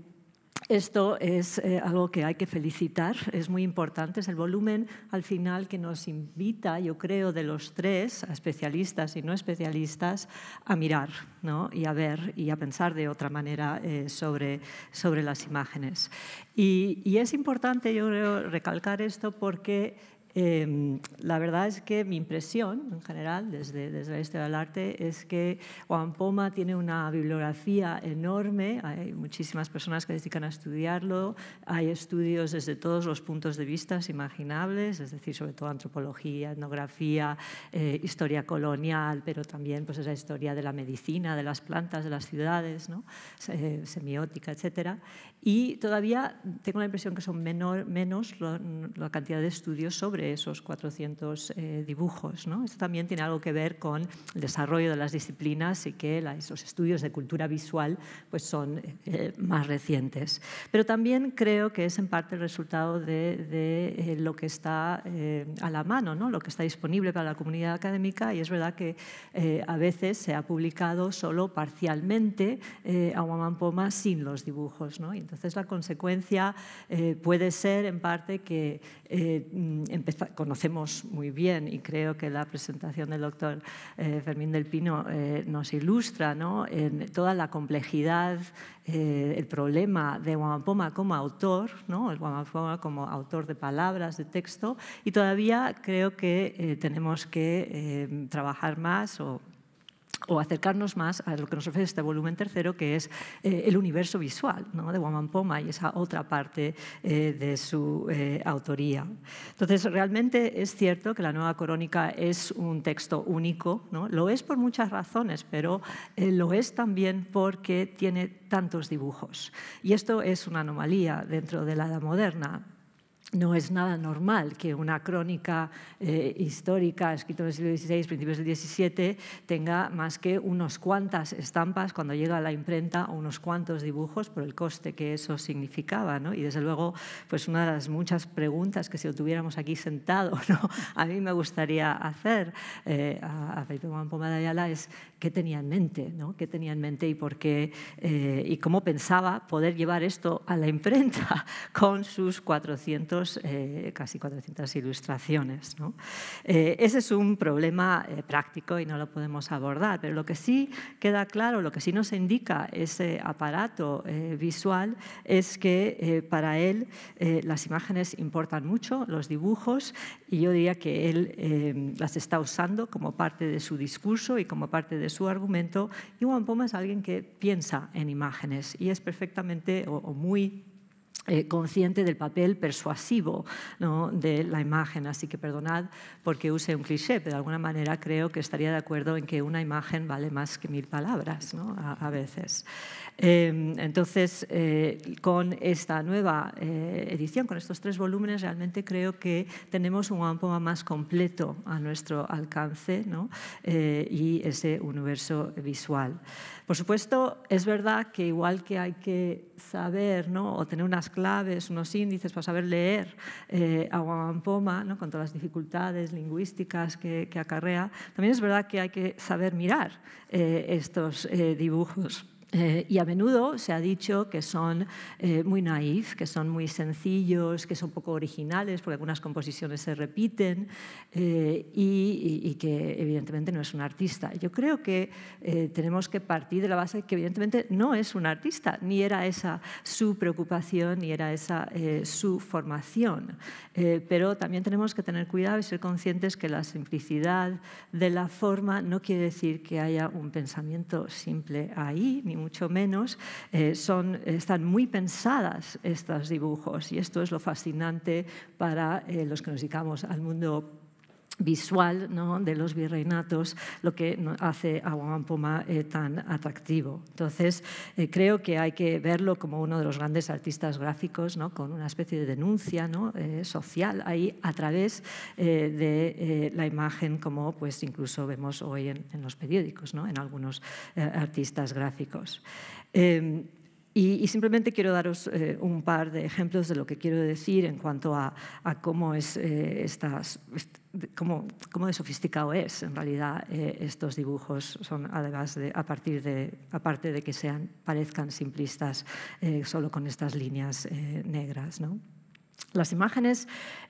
[SPEAKER 3] esto es eh, algo que hay que felicitar, es muy importante, es el volumen al final que nos invita, yo creo, de los tres, a especialistas y no especialistas, a mirar ¿no? y a ver y a pensar de otra manera eh, sobre, sobre las imágenes. Y, y es importante, yo creo, recalcar esto porque Em, la verdad es que mi impresión, en general, desde, desde la historia del arte, es que Juan Poma tiene una bibliografía enorme, hay muchísimas personas que se dedican a estudiarlo, hay estudios desde todos los puntos de vista imaginables, es decir, sobre todo antropología, etnografía, eh, historia colonial, pero también pues, esa historia de la medicina, de las plantas, de las ciudades, ¿no? semiótica, etc. Y todavía tengo la impresión que son menor, menos la cantidad de estudios sobre esos 400 eh, dibujos. ¿no? Esto también tiene algo que ver con el desarrollo de las disciplinas y que los estudios de cultura visual pues, son eh, más recientes. Pero también creo que es en parte el resultado de, eh, lo que está a la mano, ¿no? lo que está disponible para la comunidad académica y es verdad que a veces se ha publicado solo parcialmente a Poma sin los dibujos. Y entonces la consecuencia puede ser en parte que conocemos muy bien y creo que la presentación del doctor eh, Fermín del Pino eh, nos ilustra ¿no? en toda la complejidad, eh, el problema de Guamampoma como autor, ¿no? el Guamampoma como autor de palabras, de texto, y todavía creo que tenemos que trabajar más o o acercarnos más a lo que nos ofrece este volumen tercero, que es eh, el universo visual ¿no? de Poma y esa otra parte eh, de su eh, autoría. Entonces, realmente es cierto que la nueva crónica es un texto único, ¿no? lo es por muchas razones, pero lo es también porque tiene tantos dibujos. Y esto es una anomalía dentro de la edad moderna no es nada normal que una crónica eh, histórica escrita en el siglo XVI, principios del XVII, tenga más que unos cuantas estampas cuando llega a la imprenta o unos cuantos dibujos por el coste que eso significaba. ¿no? Y desde luego, pues una de las muchas preguntas que si lo tuviéramos aquí sentado, ¿no? a mí me gustaría hacer eh, a, Felipe Juan Poma de Ayala es qué tenía en mente, ¿no? qué tenía en mente y por qué eh, y cómo pensaba poder llevar esto a la imprenta con sus 400 eh, casi 400 ilustraciones. Eh, ese es un problema eh, práctico y no lo podemos abordar, pero lo que sí queda claro, lo que sí nos indica ese aparato visual es que para él las imágenes importan mucho, los dibujos, y yo diría que él las está usando como parte de su discurso y como parte de su argumento. Y Juan Poma es alguien que piensa en imágenes y es perfectamente o muy eh, consciente del papel persuasivo de la imagen. Así que perdonad porque use un cliché, pero de alguna manera creo que estaría de acuerdo en que una imagen vale más que mil palabras a, veces. Em, entonces, eh, con esta nueva eh, edición, con estos tres volúmenes, realmente creo que tenemos un poema más completo a nuestro alcance y ese universo visual. Por supuesto, es verdad que igual que hay que saber ¿no? o tener unas claves, unos índices para saber leer eh, a Guamampoma, ¿no? con todas las dificultades lingüísticas que, acarrea, también es verdad que hay que saber mirar eh, estos eh, dibujos Eh, y a menudo se ha dicho que son eh, muy naif, que son muy sencillos, que son poco originales, porque algunas composiciones se repiten eh, y, que evidentemente no es un artista. Yo creo que tenemos que partir de la base que evidentemente no es un artista, ni era esa su preocupación, ni era esa su formación. pero también tenemos que tener cuidado y ser conscientes que la simplicidad de la forma no quiere decir que haya un pensamiento simple ahí, ni mucho menos, eh, son, están muy pensadas estos dibujos. Y esto es lo fascinante para eh, los que nos dedicamos al mundo visual ¿no? de los virreinatos lo que hace a Wampoma eh, tan atractivo. Entonces, eh, creo que hay que verlo como uno de los grandes artistas gráficos, ¿no? con una especie de denuncia eh, social ahí a través de la imagen, como pues, incluso vemos hoy en, los periódicos, en algunos artistas gráficos. Em, y, simplemente quiero daros eh, un par de ejemplos de lo que quiero decir en cuanto a, cómo es eh, cómo, cómo, de sofisticado es en realidad eh, estos dibujos. Son además de, a partir de, aparte de que sean parezcan simplistas solo con estas líneas negras, ¿no? Las imágenes,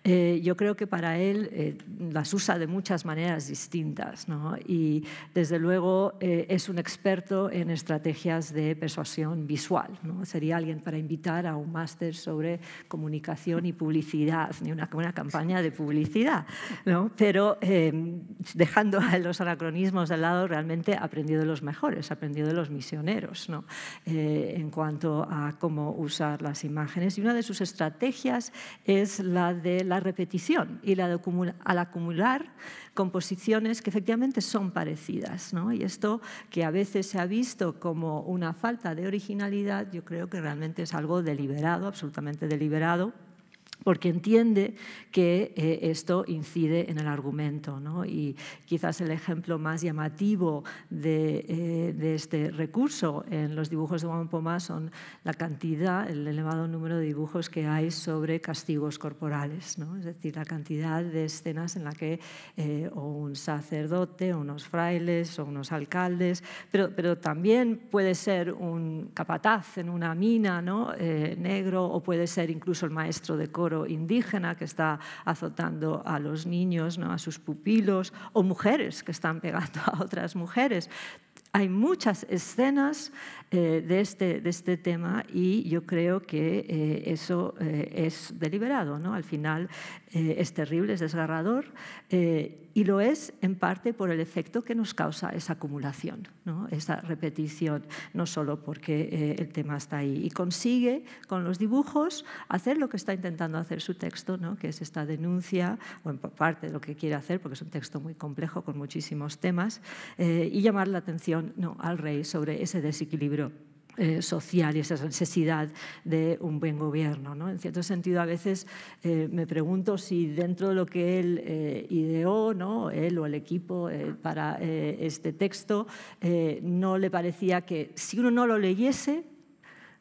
[SPEAKER 3] eh, yo creo que para él eh, las usa de muchas maneras distintas ¿no? y desde luego eh, es un experto en estrategias de persuasión visual. ¿no? Sería alguien para invitar a un máster sobre comunicación y publicidad, ni una, una campaña de publicidad. ¿no? Pero dejando a los anacronismos de lado, realmente ha aprendido de los mejores, ha aprendido de los misioneros ¿no? en cuanto a cómo usar las imágenes. Y una de sus estrategias es la de la repetición y la de al acumular composiciones que efectivamente son parecidas. Y esto que a veces se ha visto como una falta de originalidad, yo creo que realmente es algo deliberado, absolutamente deliberado porque entiende que eh, esto incide en el argumento. ¿no? Y quizás el ejemplo más llamativo de, eh, de, este recurso en los dibujos de Juan Poma son la cantidad, el elevado número de dibujos que hay sobre castigos corporales, ¿no? es decir, la cantidad de escenas en la que eh, o un sacerdote, o unos frailes, o unos alcaldes, pero, pero también puede ser un capataz en una mina ¿no? negro, o puede ser incluso el maestro de coro indígena que está azotando a los niños, ¿no? a sus pupilos, o mujeres que están pegando a otras mujeres. Hay muchas escenas eh, de, este, de este tema y yo creo que eh, eso eh, es deliberado. ¿no? Al final es terrible, es desgarrador y lo es en parte por el efecto que nos causa esa acumulación, ¿no? esa repetición, no solo porque el tema está ahí. Y consigue con los dibujos hacer lo que está intentando hacer su texto, ¿no? que es esta denuncia, o en parte lo que quiere hacer, porque es un texto muy complejo con muchísimos temas, y llamar la atención ¿no? al rey sobre ese desequilibrio eh, social y esa necesidad de un buen gobierno. ¿no? En cierto sentido, a veces eh, me pregunto si dentro de lo que él eh, ideó, ¿no? él o el equipo para este texto, no le parecía que si uno no lo leyese,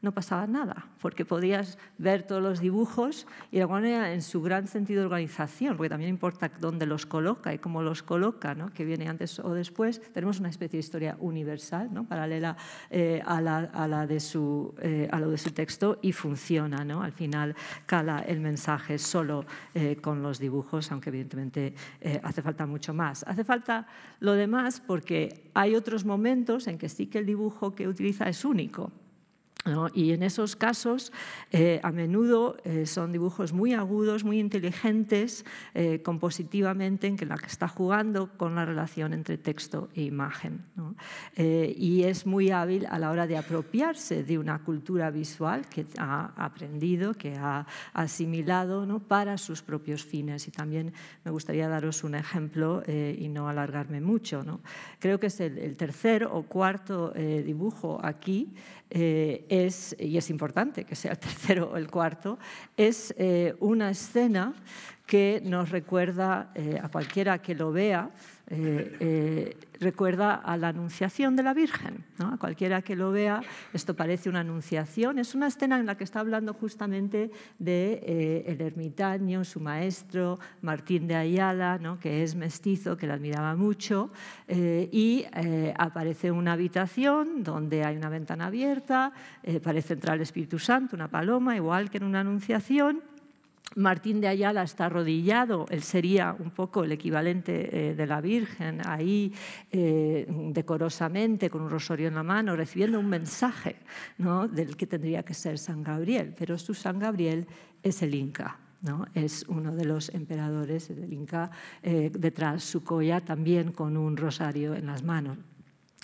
[SPEAKER 3] no pasaba nada, porque podías ver todos los dibujos y de alguna manera en su gran sentido de organización, porque también importa dónde los coloca y cómo los coloca, ¿no? que viene antes o después, tenemos una especie de historia universal, ¿no? paralela eh, a, la, a, la de su, eh, a lo de su texto y funciona. ¿no? Al final cala el mensaje solo eh, con los dibujos, aunque evidentemente hace falta mucho más. Hace falta lo demás porque hay otros momentos en que sí que el dibujo que utiliza es único. Y en esos casos, eh, a menudo eh, son dibujos muy agudos, muy inteligentes, eh, compositivamente, en que la que está jugando con la relación entre texto e imagen. y es muy hábil a la hora de apropiarse de una cultura visual que ha aprendido, que ha asimilado ¿no? para sus propios fines. Y también me gustaría daros un ejemplo y no alargarme mucho. ¿no? Creo que es el, el tercer o cuarto dibujo aquí eh, es, y es importante que sea el tercero o el cuarto, es eh, una escena que nos recuerda eh, a cualquiera que lo vea recuerda a la Anunciación de la Virgen. A cualquiera que lo vea, esto parece una anunciación. Es una escena en la que está hablando justamente de eh, el ermitaño, su maestro, Martín de Ayala, ¿no? que es mestizo, que la admiraba mucho, y aparece una habitación donde hay una ventana abierta, parece entrar el Espíritu Santo, una paloma, igual que en una anunciación, Martín de Ayala está arrodillado, él sería un poco el equivalente eh, de la Virgen, ahí eh, decorosamente, con un rosario en la mano, recibiendo un mensaje ¿no? del que tendría que ser San Gabriel, pero su San Gabriel es el Inca. ¿no? Es uno de los emperadores del Inca, eh, detrás su colla también con un rosario en las manos.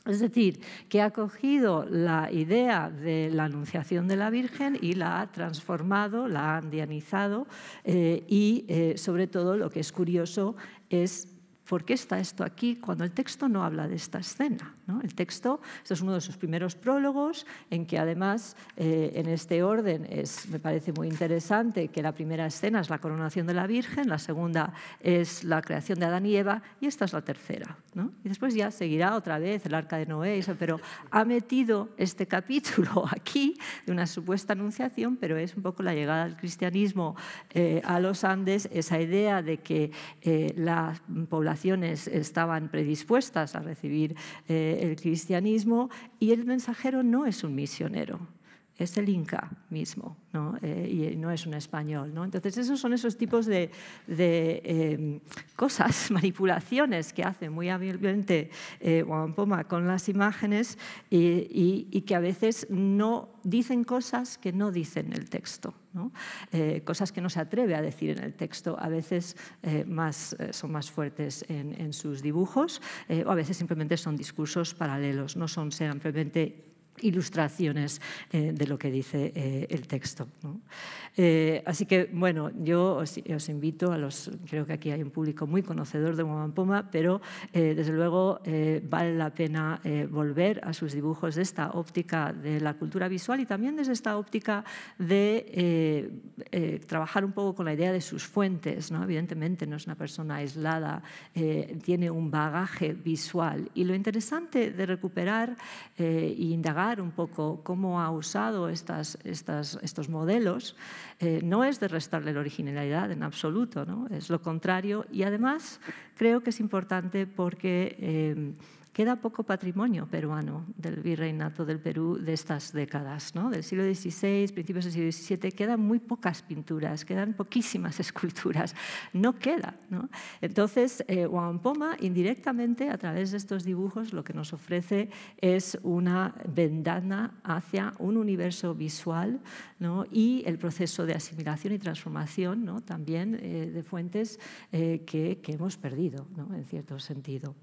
[SPEAKER 3] Es decir, que ha cogido la idea de la anunciación de la Virgen y la ha transformado, la ha andianizado eh, y, eh, sobre todo, lo que es curioso es ¿Por qué está esto aquí cuando el texto no habla de esta escena? El texto, este es uno de sus primeros prólogos, en que además eh, en este orden es, me parece muy interesante que la primera escena es la coronación de la Virgen, la segunda es la creación de Adán y Eva y esta es la tercera. Y después ya seguirá otra vez el arca de Noé, pero ha metido este capítulo aquí de una supuesta anunciación, pero es un poco la llegada del cristianismo eh, a los Andes, esa idea de que eh, la población estaban predispuestas a recibir eh, el cristianismo y el mensajero no es un misionero, es el Inca mismo. ¿no? Eh, y no es un español. ¿no? Entonces, esos son esos tipos de, em, cosas, manipulaciones que hace muy hábilmente eh, Poma con las imágenes y, que a veces no dicen cosas que no dicen el texto. ¿no? Eh, cosas que no se atreve a decir en el texto, a veces eh, más, son más fuertes en, en sus dibujos o a veces simplemente son discursos paralelos, no son simplemente ilustraciones eh, de lo que dice eh, el texto. Eh, así que, bueno, yo os, invito a los, creo que aquí hay un público muy conocedor de Poma, pero desde luego vale la pena volver a sus dibujos de esta óptica de la cultura visual y también desde esta óptica de trabajar un poco con la idea de sus fuentes. ¿no? Evidentemente no es una persona aislada, tiene un bagaje visual. Y lo interesante de recuperar e indagar un poco cómo ha usado estas, estos modelos, eh, no es de restarle la originalidad en absoluto, ¿no? es lo contrario. Y además creo que es importante porque... Eh, queda poco patrimonio peruano del virreinato del Perú de estas décadas, ¿no? del siglo XVI, principios del siglo XVII, quedan muy pocas pinturas, quedan poquísimas esculturas, no queda. Entonces, eh, Poma, indirectamente, a través de estos dibujos, lo que nos ofrece es una vendana hacia un universo visual y el proceso de asimilación y transformación también eh, de fuentes eh, que, hemos perdido, en cierto sentido.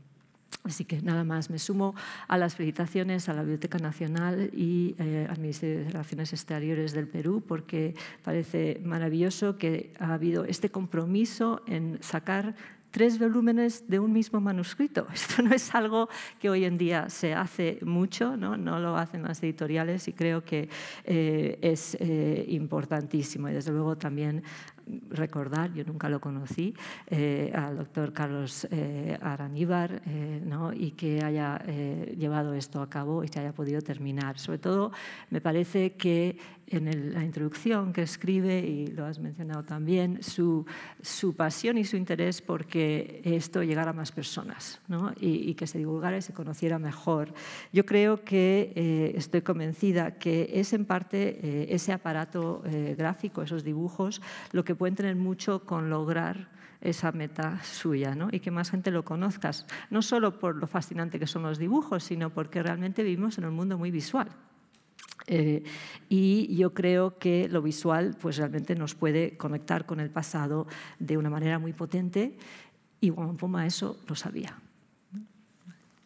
[SPEAKER 3] Así que nada más, me sumo a las felicitaciones a la Biblioteca Nacional y eh, al Ministerio de Relaciones Exteriores del Perú, porque parece maravilloso que ha habido este compromiso en sacar tres volúmenes de un mismo manuscrito. Esto no es algo que hoy en día se hace mucho, no, no lo hacen las editoriales y creo que eh, es eh, importantísimo. Y desde luego también recordar, yo nunca lo conocí, eh, al doctor Carlos eh, Araníbar eh, ¿no? y que haya llevado esto a cabo y se haya podido terminar. Sobre todo, me parece que en la introducción que escribe, y lo has mencionado también, su, su pasión y su interés porque esto llegara a más personas ¿no? y, y, que se divulgara y se conociera mejor. Yo creo que estoy convencida que es en parte ese aparato gráfico, esos dibujos, lo que pueden tener mucho con lograr esa meta suya ¿no? y que más gente lo conozcas, no solo por lo fascinante que son los dibujos, sino porque realmente vivimos en un mundo muy visual. Eh, y yo creo que lo visual pues realmente nos puede conectar con el pasado de una manera muy potente y Juan Poma eso lo sabía.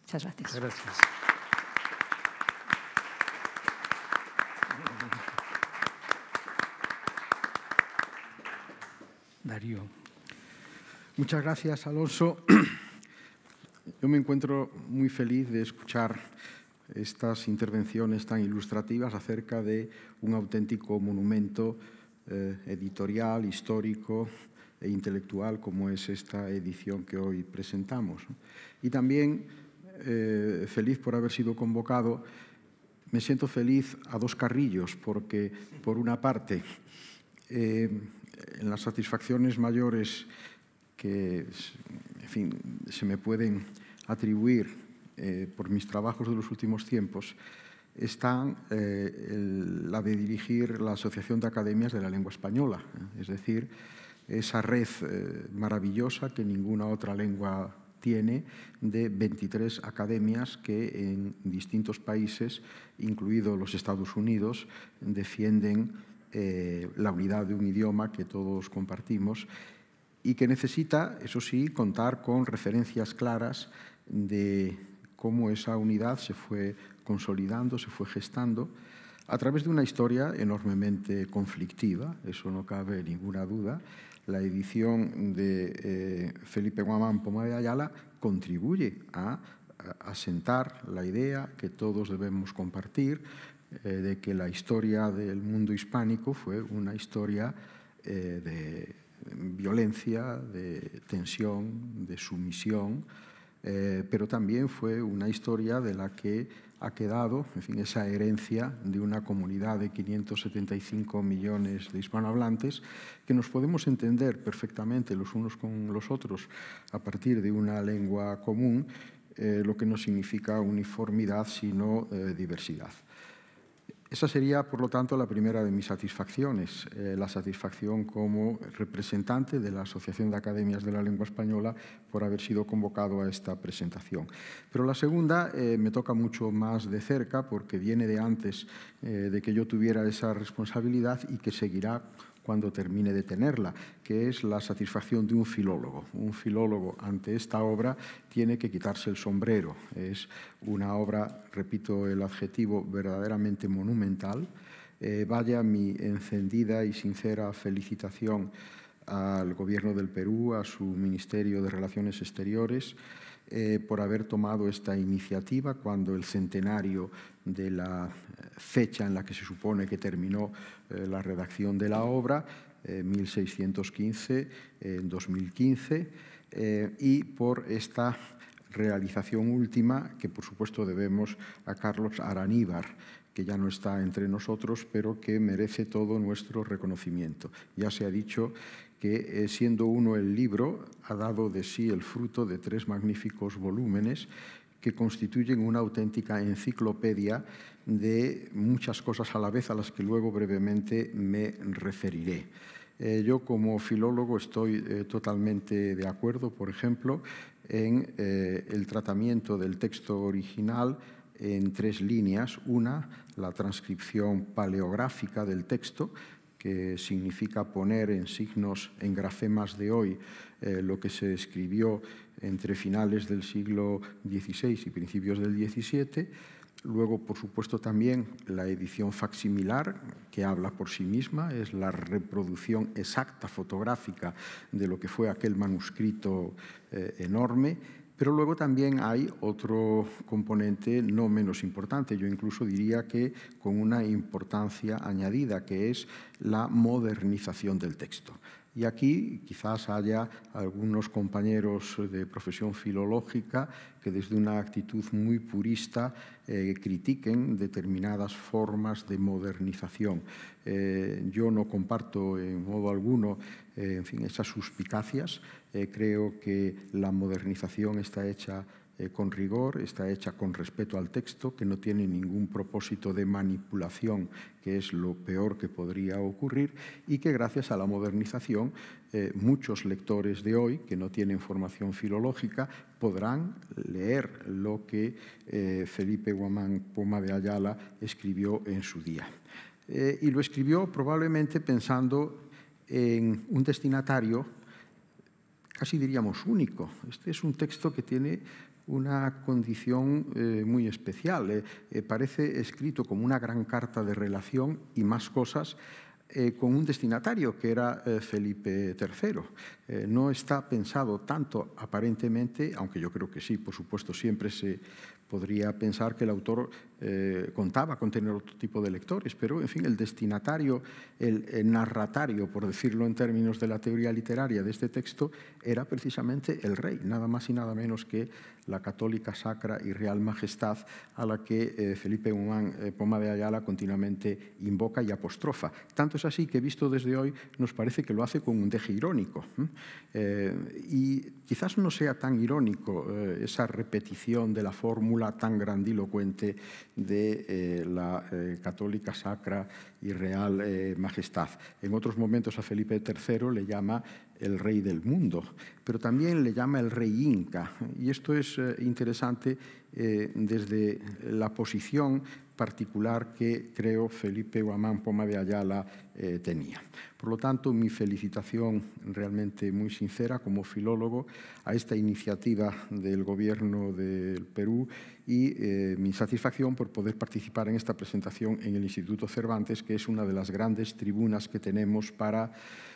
[SPEAKER 3] Muchas gracias.
[SPEAKER 1] Gracias. Darío.
[SPEAKER 4] Muchas gracias, Alonso. Yo me encuentro muy feliz de escuchar estas intervenciones tan ilustrativas acerca de un auténtico monumento eh, editorial, histórico, e intelectual como es esta edición que hoy presentamos. Y también eh, feliz por haber sido convocado. Me siento feliz a dos carrillos porque, por una parte, eh, en las satisfacciones mayores que en fin, se me pueden atribuir eh, por mis trabajos de los últimos tiempos, están la de dirigir la Asociación de Academias de la Lengua Española, es decir, esa red maravillosa que ninguna otra lengua tiene de 23 academias que en distintos países, incluidos los Estados Unidos, defienden eh, la unidad de un idioma que todos compartimos y que necesita, eso sí, contar con referencias claras de cómo esa unidad se fue consolidando, se fue gestando a través de una historia enormemente conflictiva, eso no cabe ninguna duda, la edición de eh, Felipe Guamán Poma de Ayala contribuye a, asentar la idea que todos debemos compartir eh, de que la historia del mundo hispánico fue una historia eh, de violencia, de tensión, de sumisión, pero también fue una historia de la que ha quedado, en fin, esa herencia de una comunidad de 575 millones de hispanohablantes que nos podemos entender perfectamente los unos con los otros a partir de una lengua común, eh, lo que no significa uniformidad, sino eh, diversidad. Esa sería, por lo tanto, la primera de mis satisfacciones, eh, la satisfacción como representante de la Asociación de Academias de la Lengua Española por haber sido convocado a esta presentación. Pero la segunda eh, me toca mucho más de cerca porque viene de antes eh, de que yo tuviera esa responsabilidad y que seguirá cuando termine de tenerla, que es la satisfacción de un filólogo. Un filólogo ante esta obra tiene que quitarse el sombrero. Es una obra, repito el adjetivo, verdaderamente monumental. Eh, vaya mi encendida y sincera felicitación al Gobierno del Perú, a su Ministerio de Relaciones Exteriores, eh, por haber tomado esta iniciativa cuando el centenario de la fecha en la que se supone que terminó eh, la redacción de la obra, 1615, eh, en 2015, y por esta realización última que por supuesto debemos a Carlos Araníbar, que ya no está entre nosotros, pero que merece todo nuestro reconocimiento. Ya se ha dicho que eh, siendo uno el libro, ha dado de sí el fruto de tres magníficos volúmenes que constituyen una auténtica enciclopedia de muchas cosas a la vez a las que luego brevemente me referiré. Eh, yo como filólogo estoy eh, totalmente de acuerdo, por ejemplo, en el tratamiento del texto original en tres líneas. Una, la transcripción paleográfica del texto, que significa poner en signos, en grafemas de hoy, eh, lo que se escribió entre finales del siglo XVI y principios del XVII. Luego, por supuesto, también la edición facsimilar, que habla por sí misma, es la reproducción exacta fotográfica de lo que fue aquel manuscrito eh, enorme pero luego también hay otro componente no menos importante, yo incluso diría que con una importancia añadida, que es la modernización del texto. Y aquí quizás haya algunos compañeros de profesión filológica que desde una actitud muy purista eh, critiquen determinadas formas de modernización. Eh, yo no comparto en modo alguno eh, en fin, esas suspicacias. creo que la modernización está hecha eh, con rigor, está hecha con respeto al texto, que no tiene ningún propósito de manipulación, que es lo peor que podría ocurrir, y que gracias a la modernización eh, muchos lectores de hoy, que no tienen formación filológica, podrán leer lo que eh, Felipe Guamán Poma de Ayala escribió en su día. y lo escribió probablemente pensando en un destinatario casi diríamos único. Este es un texto que tiene una condición eh, muy especial. Eh, eh, parece escrito como una gran carta de relación y más cosas con un destinatario que era Felipe III. no está pensado tanto aparentemente, aunque yo creo que sí, por supuesto, siempre se podría pensar que el autor eh, contaba con tener otro tipo de lectores, pero en fin, el destinatario, el, narratario, por decirlo en términos de la teoría literaria de este texto, era precisamente el rey, nada más y nada menos que la católica sacra y real majestad a la que eh, Felipe Humán eh, Poma de Ayala continuamente invoca y apostrofa. Tanto es así que visto desde hoy nos parece que lo hace con un deje irónico. y quizás no sea tan irónico esa repetición de la fórmula tan grandilocuente de eh, la eh, católica sacra y real eh, majestad. En otros momentos a Felipe III le llama el rey del mundo, pero también le llama el rey inca. Y esto es interesante desde la posición particular que creo Felipe Guamán Poma de Ayala tenía. Por lo tanto, mi felicitación realmente muy sincera como filólogo a esta iniciativa del Gobierno del Perú y eh, mi satisfacción por poder participar en esta presentación en el Instituto Cervantes, que es una de las grandes tribunas que tenemos para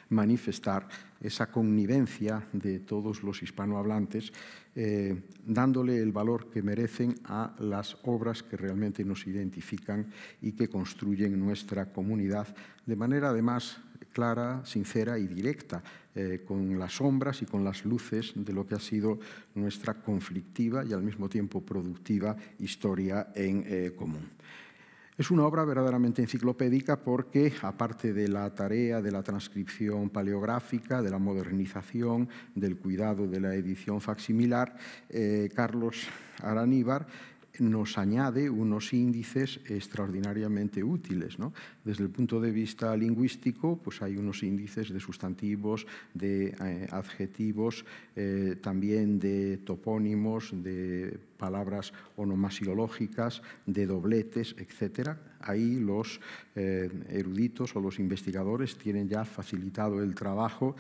[SPEAKER 4] manifestar esa connivencia de todos los hispanohablantes, eh, dándole el valor que merecen a las obras que realmente nos identifican y que construyen nuestra comunidad, de manera además clara, sincera y directa, eh, con las sombras y con las luces de lo que ha sido nuestra conflictiva y al mismo tiempo productiva historia en eh, común. Es una obra verdaderamente enciclopédica porque, aparte de la tarea de la transcripción paleográfica, de la modernización, del cuidado de la edición facsimilar, eh, Carlos Araníbar nos añade unos índices extraordinariamente útiles. Desde el punto de vista lingüístico, pues hay unos índices de sustantivos, de eh, adjetivos, eh, también de topónimos, de palabras onomasiológicas, de dobletes, etc. Ahí los eh, eruditos o los investigadores tienen ya facilitado el trabajo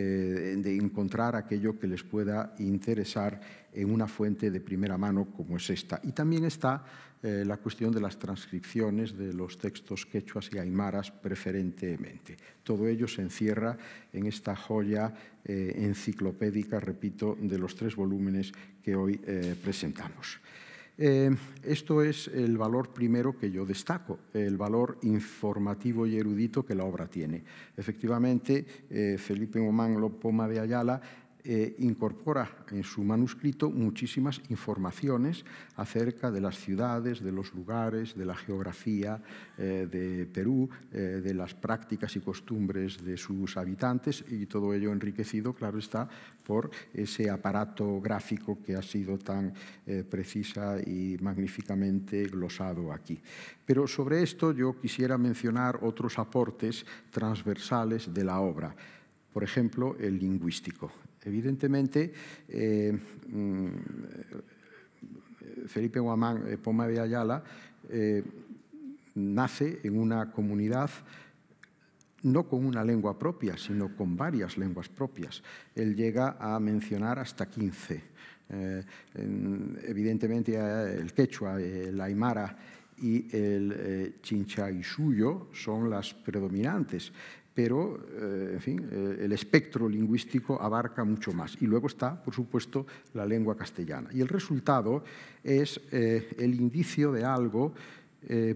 [SPEAKER 4] de encontrar aquello que les pueda interesar en una fuente de primera mano como es esta. Y también está eh, la cuestión de las transcripciones de los textos quechuas y aymaras preferentemente. Todo ello se encierra en esta joya eh, enciclopédica, repito, de los tres volúmenes que hoy eh, esto es el valor primero que yo destaco, el valor informativo y erudito que la obra tiene. Efectivamente, Felipe Momán Lopoma de Ayala eh, incorpora en su manuscrito muchísimas informaciones acerca de las ciudades, de los lugares, de la geografía eh, de Perú, eh, de las prácticas y costumbres de sus habitantes y todo ello enriquecido, claro está, por ese aparato gráfico que ha sido tan precisa y magníficamente glosado aquí. Pero sobre esto yo quisiera mencionar otros aportes transversales de la obra por ejemplo, el lingüístico. Evidentemente, eh, mm, Felipe Guamán eh, Poma de Ayala eh, nace en una comunidad no con una lengua propia, sino con varias lenguas propias. Él llega a mencionar hasta 15. evidentemente el quechua, el aymara y el eh, suyo son las predominantes pero, eh, en fin, eh, el espectro lingüístico abarca mucho más. Y luego está, por supuesto, la lengua castellana. Y el resultado es eh, el indicio de algo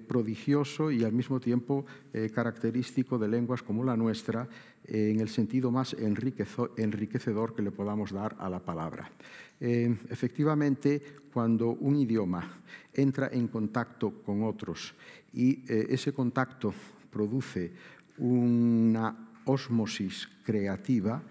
[SPEAKER 4] prodigioso y al mismo tiempo característico de lenguas como la nuestra, en el sentido más enriquecedor que le podamos dar a la palabra. efectivamente, cuando un idioma entra en contacto con otros y ese contacto produce una osmosis creativa,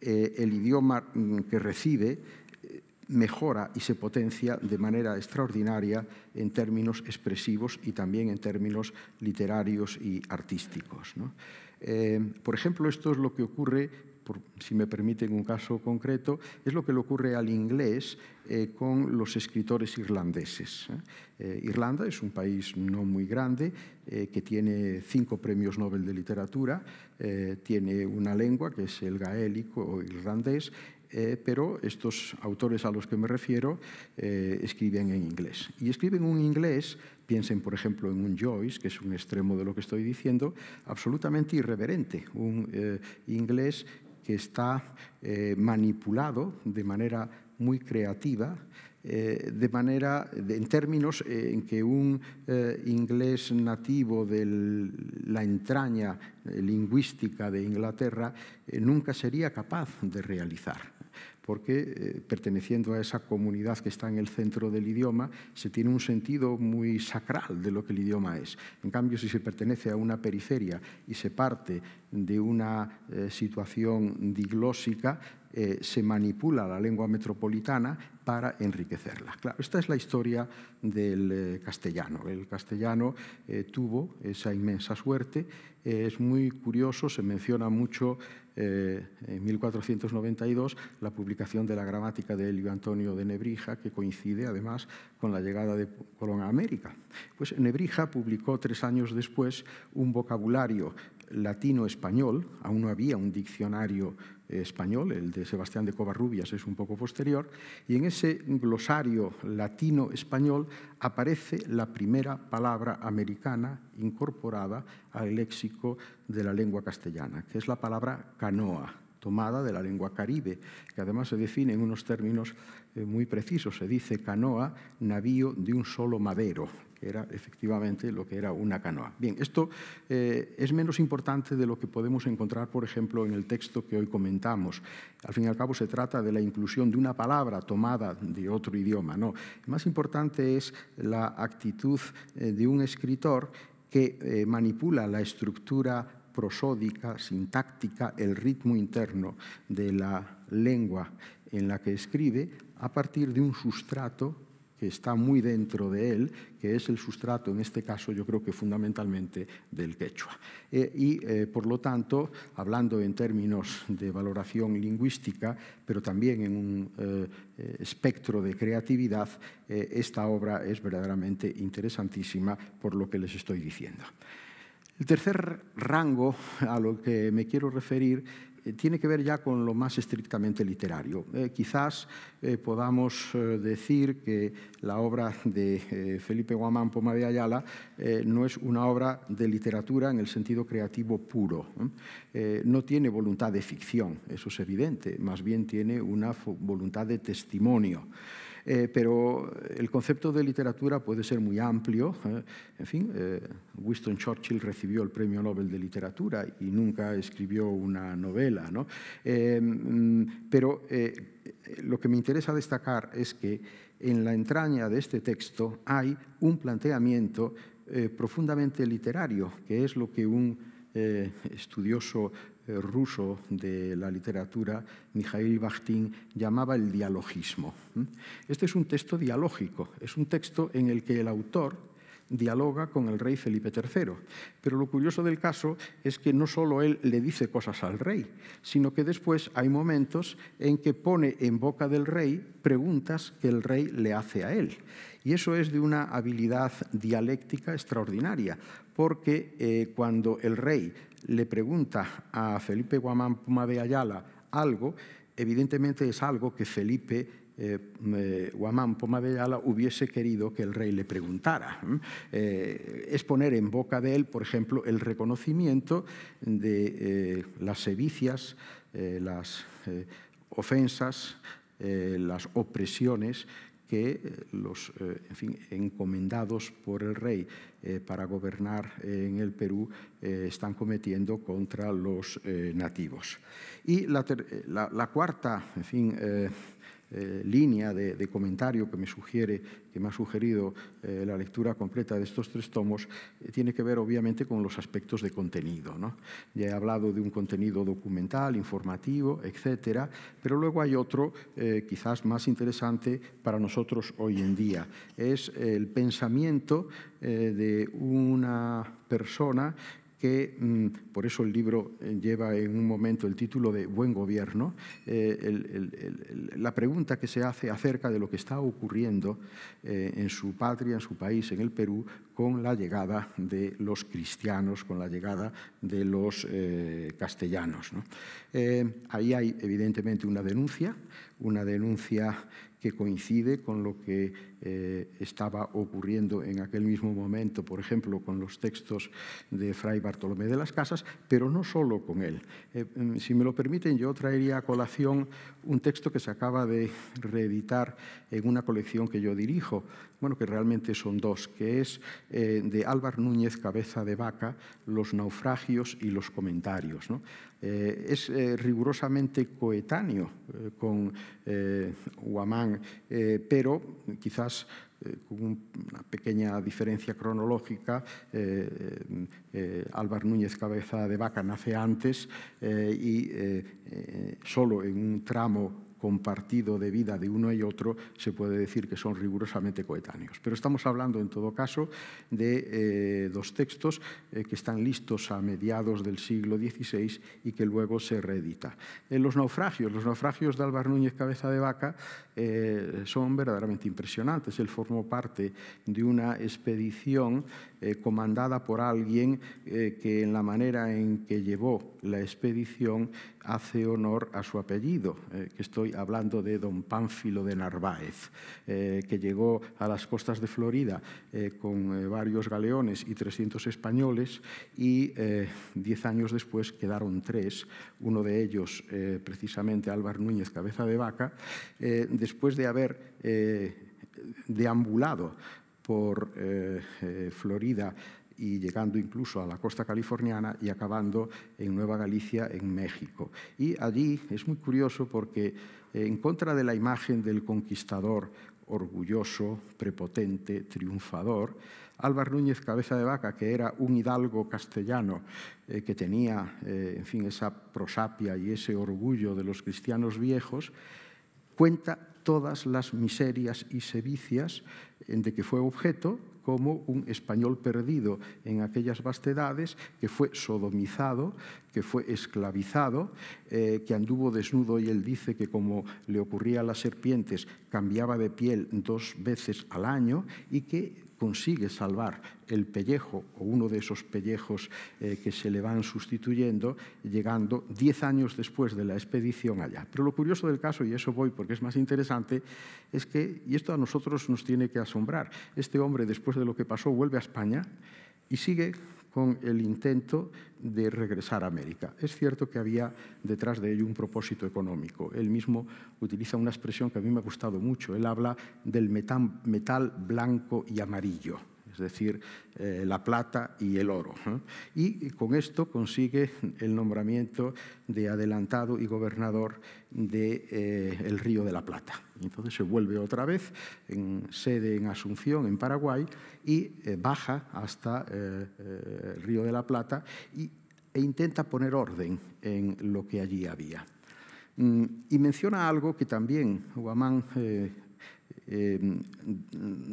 [SPEAKER 4] eh, el idioma mm, que recibe eh, mejora y se potencia de manera extraordinaria en términos expresivos y también en términos literarios y artísticos. Eh, por ejemplo, esto es lo que ocurre si me permiten un caso concreto, es lo que le ocurre al inglés eh, con los escritores irlandeses. ¿eh? Eh, Irlanda es un país no muy grande, que tiene cinco premios Nobel de literatura, tiene una lengua que es el gaélico o irlandés, pero estos autores a los que me refiero escriben en inglés. Y escriben un inglés, piensen por ejemplo en un Joyce, que es un extremo de lo que estoy diciendo, absolutamente irreverente, un inglés que está eh, manipulado de manera muy creativa, de manera, en términos en que un inglés nativo de la entraña lingüística de Inglaterra nunca sería capaz de realizar porque eh, perteneciendo a esa comunidad que está en el centro del idioma, se tiene un sentido muy sacral de lo que el idioma es. En cambio, si se pertenece a una periferia y se parte de una eh, situación diglósica, eh, se manipula la lengua metropolitana para enriquecerla. Esta es la historia del castellano. El castellano tuvo esa inmensa suerte. Es muy curioso, se menciona mucho en 1492 la publicación de la gramática de Elio Antonio de Nebrija, que coincide además con la llegada de Colón a América. Pues Nebrija publicó tres años después un vocabulario latino-español, aún no había un diccionario español, el de Sebastián de Covarrubias es un poco posterior, y en ese glosario latino-español aparece la primera palabra americana incorporada al léxico de la lengua castellana, que es la palabra canoa, tomada de la lengua caribe, que además se define en unos términos eh, muy precisos. Se dice canoa, navío de un solo madero, que era efectivamente lo que era una canoa. Bien, esto eh, es menos importante de lo que podemos encontrar, por ejemplo, en el texto que hoy comentamos. Al fin y al cabo se trata de la inclusión de una palabra tomada de otro idioma. No, más importante es la actitud eh, de un escritor que manipula la estructura prosódica, sintáctica, el ritmo interno de la lengua en la que escribe a partir de un sustrato que está muy dentro de él, que es el sustrato, en este caso yo creo que fundamentalmente del quechua. Eh, y eh, por lo tanto, hablando en términos de valoración lingüística, pero también en un eh, espectro de creatividad, esta obra es verdaderamente interesantísima por lo que les estoy diciendo. El tercer rango a lo que me quiero referir eh, tiene que ver ya con lo más estrictamente literario. Eh, quizás eh, podamos decir que la obra de Felipe Guamán Poma de Ayala no es una obra de literatura en el sentido creativo puro. no tiene voluntad de ficción, eso es evidente, más bien tiene una voluntad de testimonio. Eh, pero el concepto de literatura puede ser muy amplio. ¿eh? En fin, eh, Winston Churchill recibió el Premio Nobel de Literatura y nunca escribió una novela. ¿no? Mm, pero lo que me interesa destacar es que en la entraña de este texto hay un planteamiento profundamente literario, que es lo que un estudioso eh, ruso de la literatura, Mikhail Bakhtin, llamaba el dialogismo. Este es un texto dialógico, es un texto en el que el autor dialoga con el rey Felipe III. Pero lo curioso del caso es que no solo él le dice cosas al rey, sino que después hay momentos en que pone en boca del rey preguntas que el rey le hace a él. Y eso es de una habilidad dialéctica extraordinaria, porque eh, cuando el rey le pregunta a Felipe Guamán Puma de Ayala algo, evidentemente es algo que Felipe eh, Guamán Poma de Ayala hubiese querido que el rey le preguntara. Eh, es poner en boca de él, por ejemplo, el reconocimiento de eh, las sevicias, las ofensas, las opresiones que los en fin, encomendados por el rey eh, para gobernar en el Perú están cometiendo contra los nativos. Y la, la cuarta, en fin, eh, línea de, comentario que me sugiere, que me ha sugerido eh, la lectura completa de estos tres tomos, eh, tiene que ver obviamente con los aspectos de contenido. ¿no? Ya he hablado de un contenido documental, informativo, etcétera, pero luego hay otro quizás más interesante para nosotros hoy en día. Es el pensamiento de una persona que mm, por eso el libro eh, lleva en un momento el título de Buen Gobierno, eh, la pregunta que se hace acerca de lo que está ocurriendo eh, en su patria, en su país, en el Perú, con la llegada de los cristianos, con la llegada de los castellanos. ahí hay evidentemente una denuncia, una denuncia que coincide con lo que eh, estaba ocurriendo en aquel mismo momento, por ejemplo, con los textos de Fray Bartolomé de las Casas, pero no solo con él. Eh, mm, si me lo permiten, yo traería a colación un texto que se acaba de reeditar en una colección que yo dirijo, bueno, que realmente son dos, que es eh, de Álvar Núñez Cabeza de Vaca, Los naufragios y los comentarios. es rigurosamente coetáneo con Huamán, pero quizás eh, con una pequeña diferencia cronológica. Eh, eh, Álvaro Núñez Cabeza de Vaca nace antes y solo en un tramo compartido de vida de uno y otro, se puede decir que son rigurosamente coetáneos. Pero estamos hablando, en todo caso, de dos textos que están listos a mediados del siglo XVI y que luego se reedita. En los naufragios, los naufragios de Álvaro Núñez Cabeza de Vaca eh, son verdaderamente impresionantes. Él formó parte de una expedición eh, comandada por alguien eh, que en la manera en que llevó la expedición hace honor a su apellido, que estoy hablando de don Pánfilo de Narváez, que llegó a las costas de Florida con varios galeones y 300 españoles y diez años después quedaron tres, uno de ellos precisamente Álvaro Núñez Cabeza de Vaca, después de haber eh, deambulado por eh, eh, Florida y llegando incluso a la costa californiana y acabando en Nueva Galicia, en México. Y allí es muy curioso porque en contra de la imagen del conquistador orgulloso, prepotente, triunfador, Álvaro Núñez Cabeza de Vaca, que era un hidalgo castellano que tenía, en fin, esa prosapia y ese orgullo de los cristianos viejos, cuenta todas las miserias y sevicias de que fue objeto como un español perdido en aquellas vastedades, que fue sodomizado, que fue esclavizado, eh, que anduvo desnudo y él dice que como le ocurría a las serpientes, cambiaba de piel dos veces al año y que consigue salvar el pellejo o uno de esos pellejos eh, que se le van sustituyendo, llegando diez años después de la expedición allá. Pero lo curioso del caso, y eso voy porque es más interesante, es que, y esto a nosotros nos tiene que asombrar, este hombre después de lo que pasó vuelve a España y sigue con el intento de regresar a América. Es cierto que había detrás de ello un propósito económico. Él mismo utiliza una expresión que a mí me ha gustado mucho. Él habla del metal, blanco y amarillo decir, eh, la plata y el oro. Y con esto consigue el nombramiento de adelantado y gobernador del de, eh, Río de la Plata. Entonces se vuelve otra vez en sede en Asunción, en Paraguay, y eh, baja hasta eh, eh, el Río de la Plata y, e intenta poner orden en lo que allí había. Mm, y menciona algo que también Guamán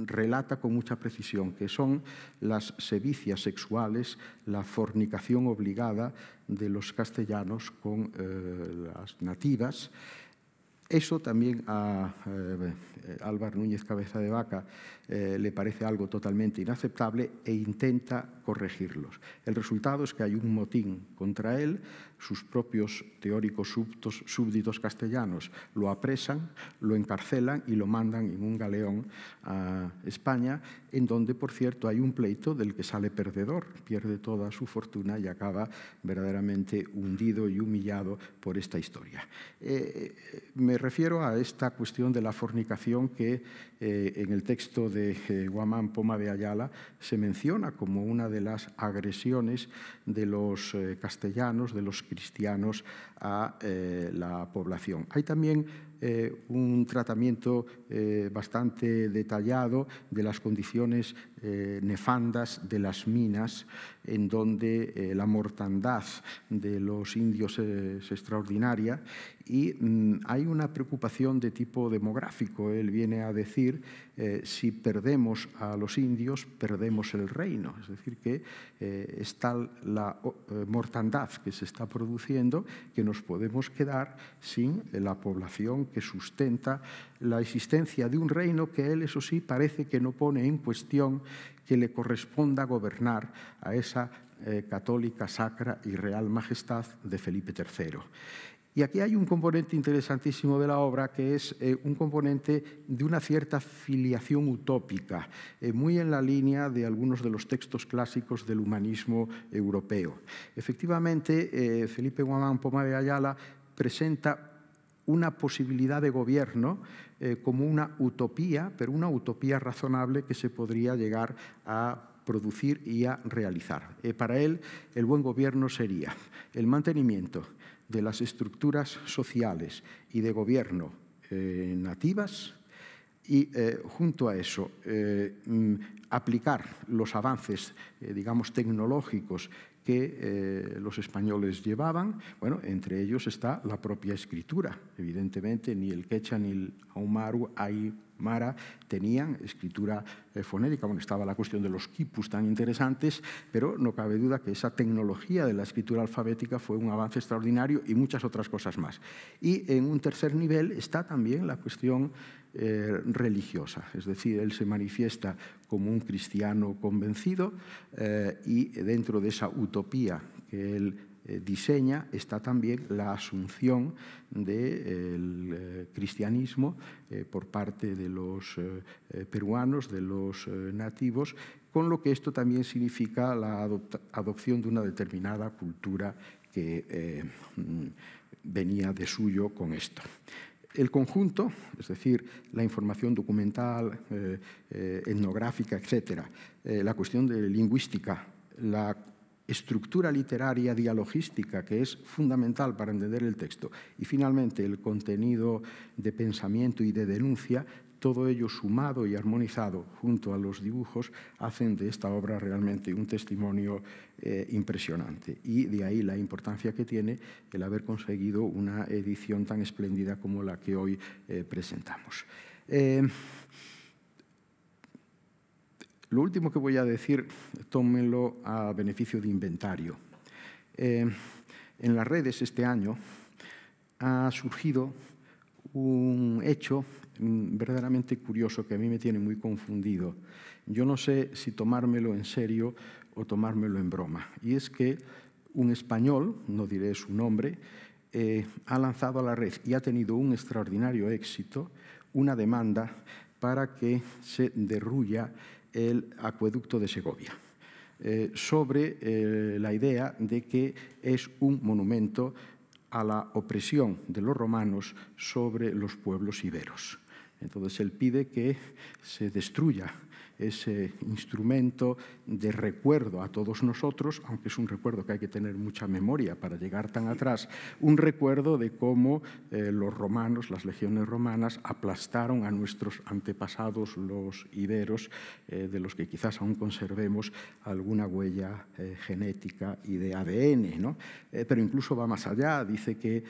[SPEAKER 4] relata con mucha precisión, que son las sevicias sexuales, la fornicación obligada de los castellanos con las nativas, eso también a eh, Álvaro Núñez Cabeza de Vaca eh, le parece algo totalmente inaceptable e intenta corregirlos. El resultado es que hay un motín contra él, sus propios teóricos súbditos castellanos lo apresan, lo encarcelan y lo mandan en un galeón a España, en donde, por cierto, hay un pleito del que sale perdedor, pierde toda su fortuna y acaba verdaderamente hundido y humillado por esta historia. Eh, me refiero a esta cuestión de la fornicación que eh, en el texto de eh, Guamán Poma de Ayala se menciona como una de las agresiones de los eh, castellanos, de los cristianos a la población. Hay también un tratamiento bastante detallado de las condiciones nefandas de las minas, en donde la mortandad de los indios es extraordinaria y mm, hay una preocupación de tipo demográfico. Él viene a decir, eh, si perdemos a los indios, perdemos el reino. Es decir, que eh, está la eh, mortandad que se está produciendo que nos podemos quedar sin la población que sustenta la existencia de un reino que él, eso sí, parece que no pone en cuestión que le corresponda gobernar a esa católica, sacra y real majestad de Felipe III. Y aquí hay un componente interesantísimo de la obra que es eh, un componente de una cierta filiación utópica, eh, muy en la línea de algunos de los textos clásicos del humanismo europeo. Efectivamente, eh, Felipe Guamán Poma de Ayala presenta una posibilidad de gobierno como una utopía, pero una utopía razonable que se podría llegar a producir y a realizar. para él, el buen gobierno sería el mantenimiento de las estructuras sociales y de gobierno eh, nativas y eh, junto a eso eh, mm, aplicar los avances, digamos, tecnológicos que los españoles llevaban, bueno, entre ellos está la propia escritura. Evidentemente, ni el quecha ni el aumaru hay Mara tenían escritura eh, fonética. Bueno, estaba la cuestión de los quipus tan interesantes, pero no cabe duda que esa tecnología de la escritura alfabética fue un avance extraordinario y muchas otras cosas más. Y en un tercer nivel está también la cuestión eh, religiosa, es decir, él se manifiesta como un cristiano convencido eh, y dentro de esa utopía que él eh, diseña está también la asunción del eh, cristianismo por parte de los peruanos, de los nativos, con lo que esto también significa la adopción de una determinada cultura que mm, venía de suyo con esto. El conjunto, es decir, la información documental, etnográfica, etc., la cuestión de lingüística, la estructura literaria dialogística que es fundamental para entender el texto y finalmente el contenido de pensamiento y de denuncia, todo ello sumado y armonizado junto a los dibujos hacen de esta obra realmente un testimonio eh, impresionante y de ahí la importancia que tiene el haber conseguido una edición tan espléndida como la que hoy eh, presentamos. Eh, lo último que voy a decir, tómenlo a beneficio de inventario. En las redes este año ha surgido un hecho verdaderamente curioso que a mí me tiene muy confundido. Yo no sé si tomármelo en serio o tomármelo en broma. Y es que un español, no diré su nombre, eh, ha lanzado a la red y ha tenido un extraordinario éxito una demanda para que se derruya el acueducto de Segovia, eh, sobre eh, la idea de que es un monumento a la opresión de los romanos sobre los pueblos iberos. Entonces él pide que se destruya ese instrumento de recuerdo a todos nosotros, aunque es un recuerdo que hay que tener mucha memoria para llegar tan atrás, un recuerdo de cómo eh, los romanos, las legiones romanas, aplastaron a nuestros antepasados, los iberos, eh, de los que quizás aún conservemos alguna huella eh, genética y de ADN. ¿no? pero incluso va más allá, dice que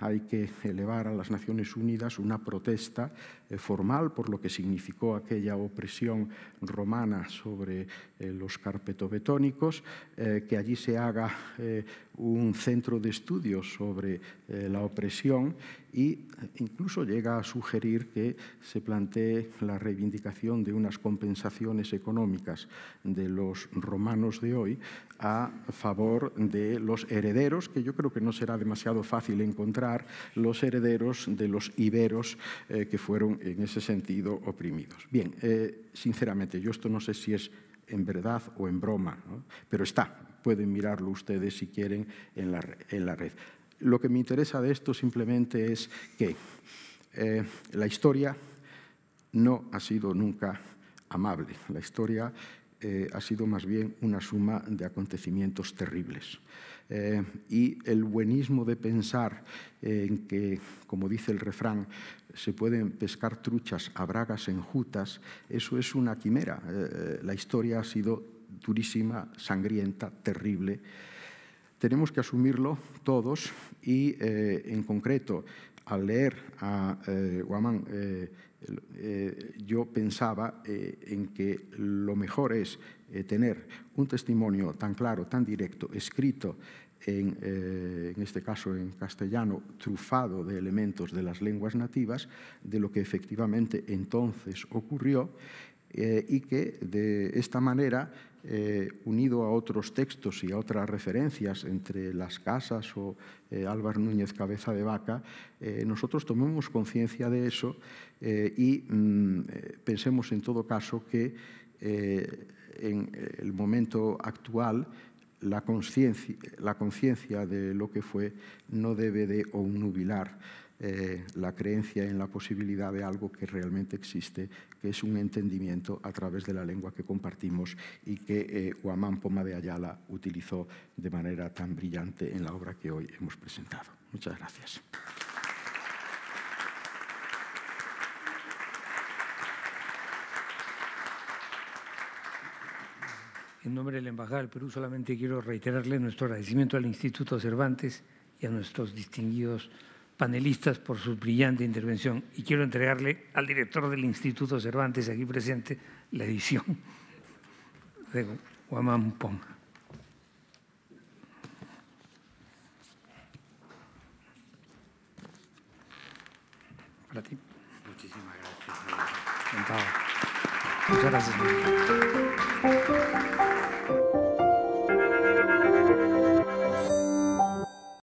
[SPEAKER 4] hay que elevar a las Naciones Unidas una protesta formal por lo que significó aquella opresión romana sobre eh, los carpetobetónicos, eh, que allí se haga eh, un centro de estudios sobre la opresión e incluso llega a sugerir que se plantee la reivindicación de unas compensaciones económicas de los romanos de hoy a favor de los herederos, que yo creo que no será demasiado fácil encontrar, los herederos de los iberos que fueron en ese sentido oprimidos. Bien, sinceramente, yo esto no sé si es en verdad o en broma, pero está, pueden mirarlo ustedes si quieren en la, en la, red. Lo que me interesa de esto simplemente es que eh, la historia no ha sido nunca amable, la historia eh, ha sido más bien una suma de acontecimientos terribles. Eh, y el buenismo de pensar en que, como dice el refrán, se pueden pescar truchas a bragas enjutas, eso es una quimera. Eh, la historia ha sido durísima, sangrienta, terrible. Tenemos que asumirlo todos y, eh, en concreto, al leer a Guamán, yo pensaba en que lo mejor es tener un testimonio tan claro, tan directo, escrito eh, en, este caso en castellano, trufado de elementos de las lenguas nativas, de lo que efectivamente entonces ocurrió eh, y que de esta manera, eh, unido a otros textos y a otras referencias entre las casas o Álvaro Núñez Cabeza de Vaca, nosotros tomemos conciencia de eso y mm, pensemos en todo caso que en el momento actual la conciencia de lo que fue no debe de obnubilar eh, la creencia en la posibilidad de algo que realmente existe, que es un entendimiento a través de la lengua que compartimos y que eh, Guamán Poma de Ayala utilizó de manera tan brillante en la obra que hoy hemos presentado. Muchas gracias.
[SPEAKER 1] En nombre de la Embajada del Perú solamente quiero reiterarle nuestro agradecimiento al Instituto Cervantes y a nuestros distinguidos panelistas por su brillante intervención y quiero entregarle al director del Instituto Cervantes aquí presente la edición de Guamán. Para ti.
[SPEAKER 2] Muchísimas gracias.
[SPEAKER 1] Muchas gracias.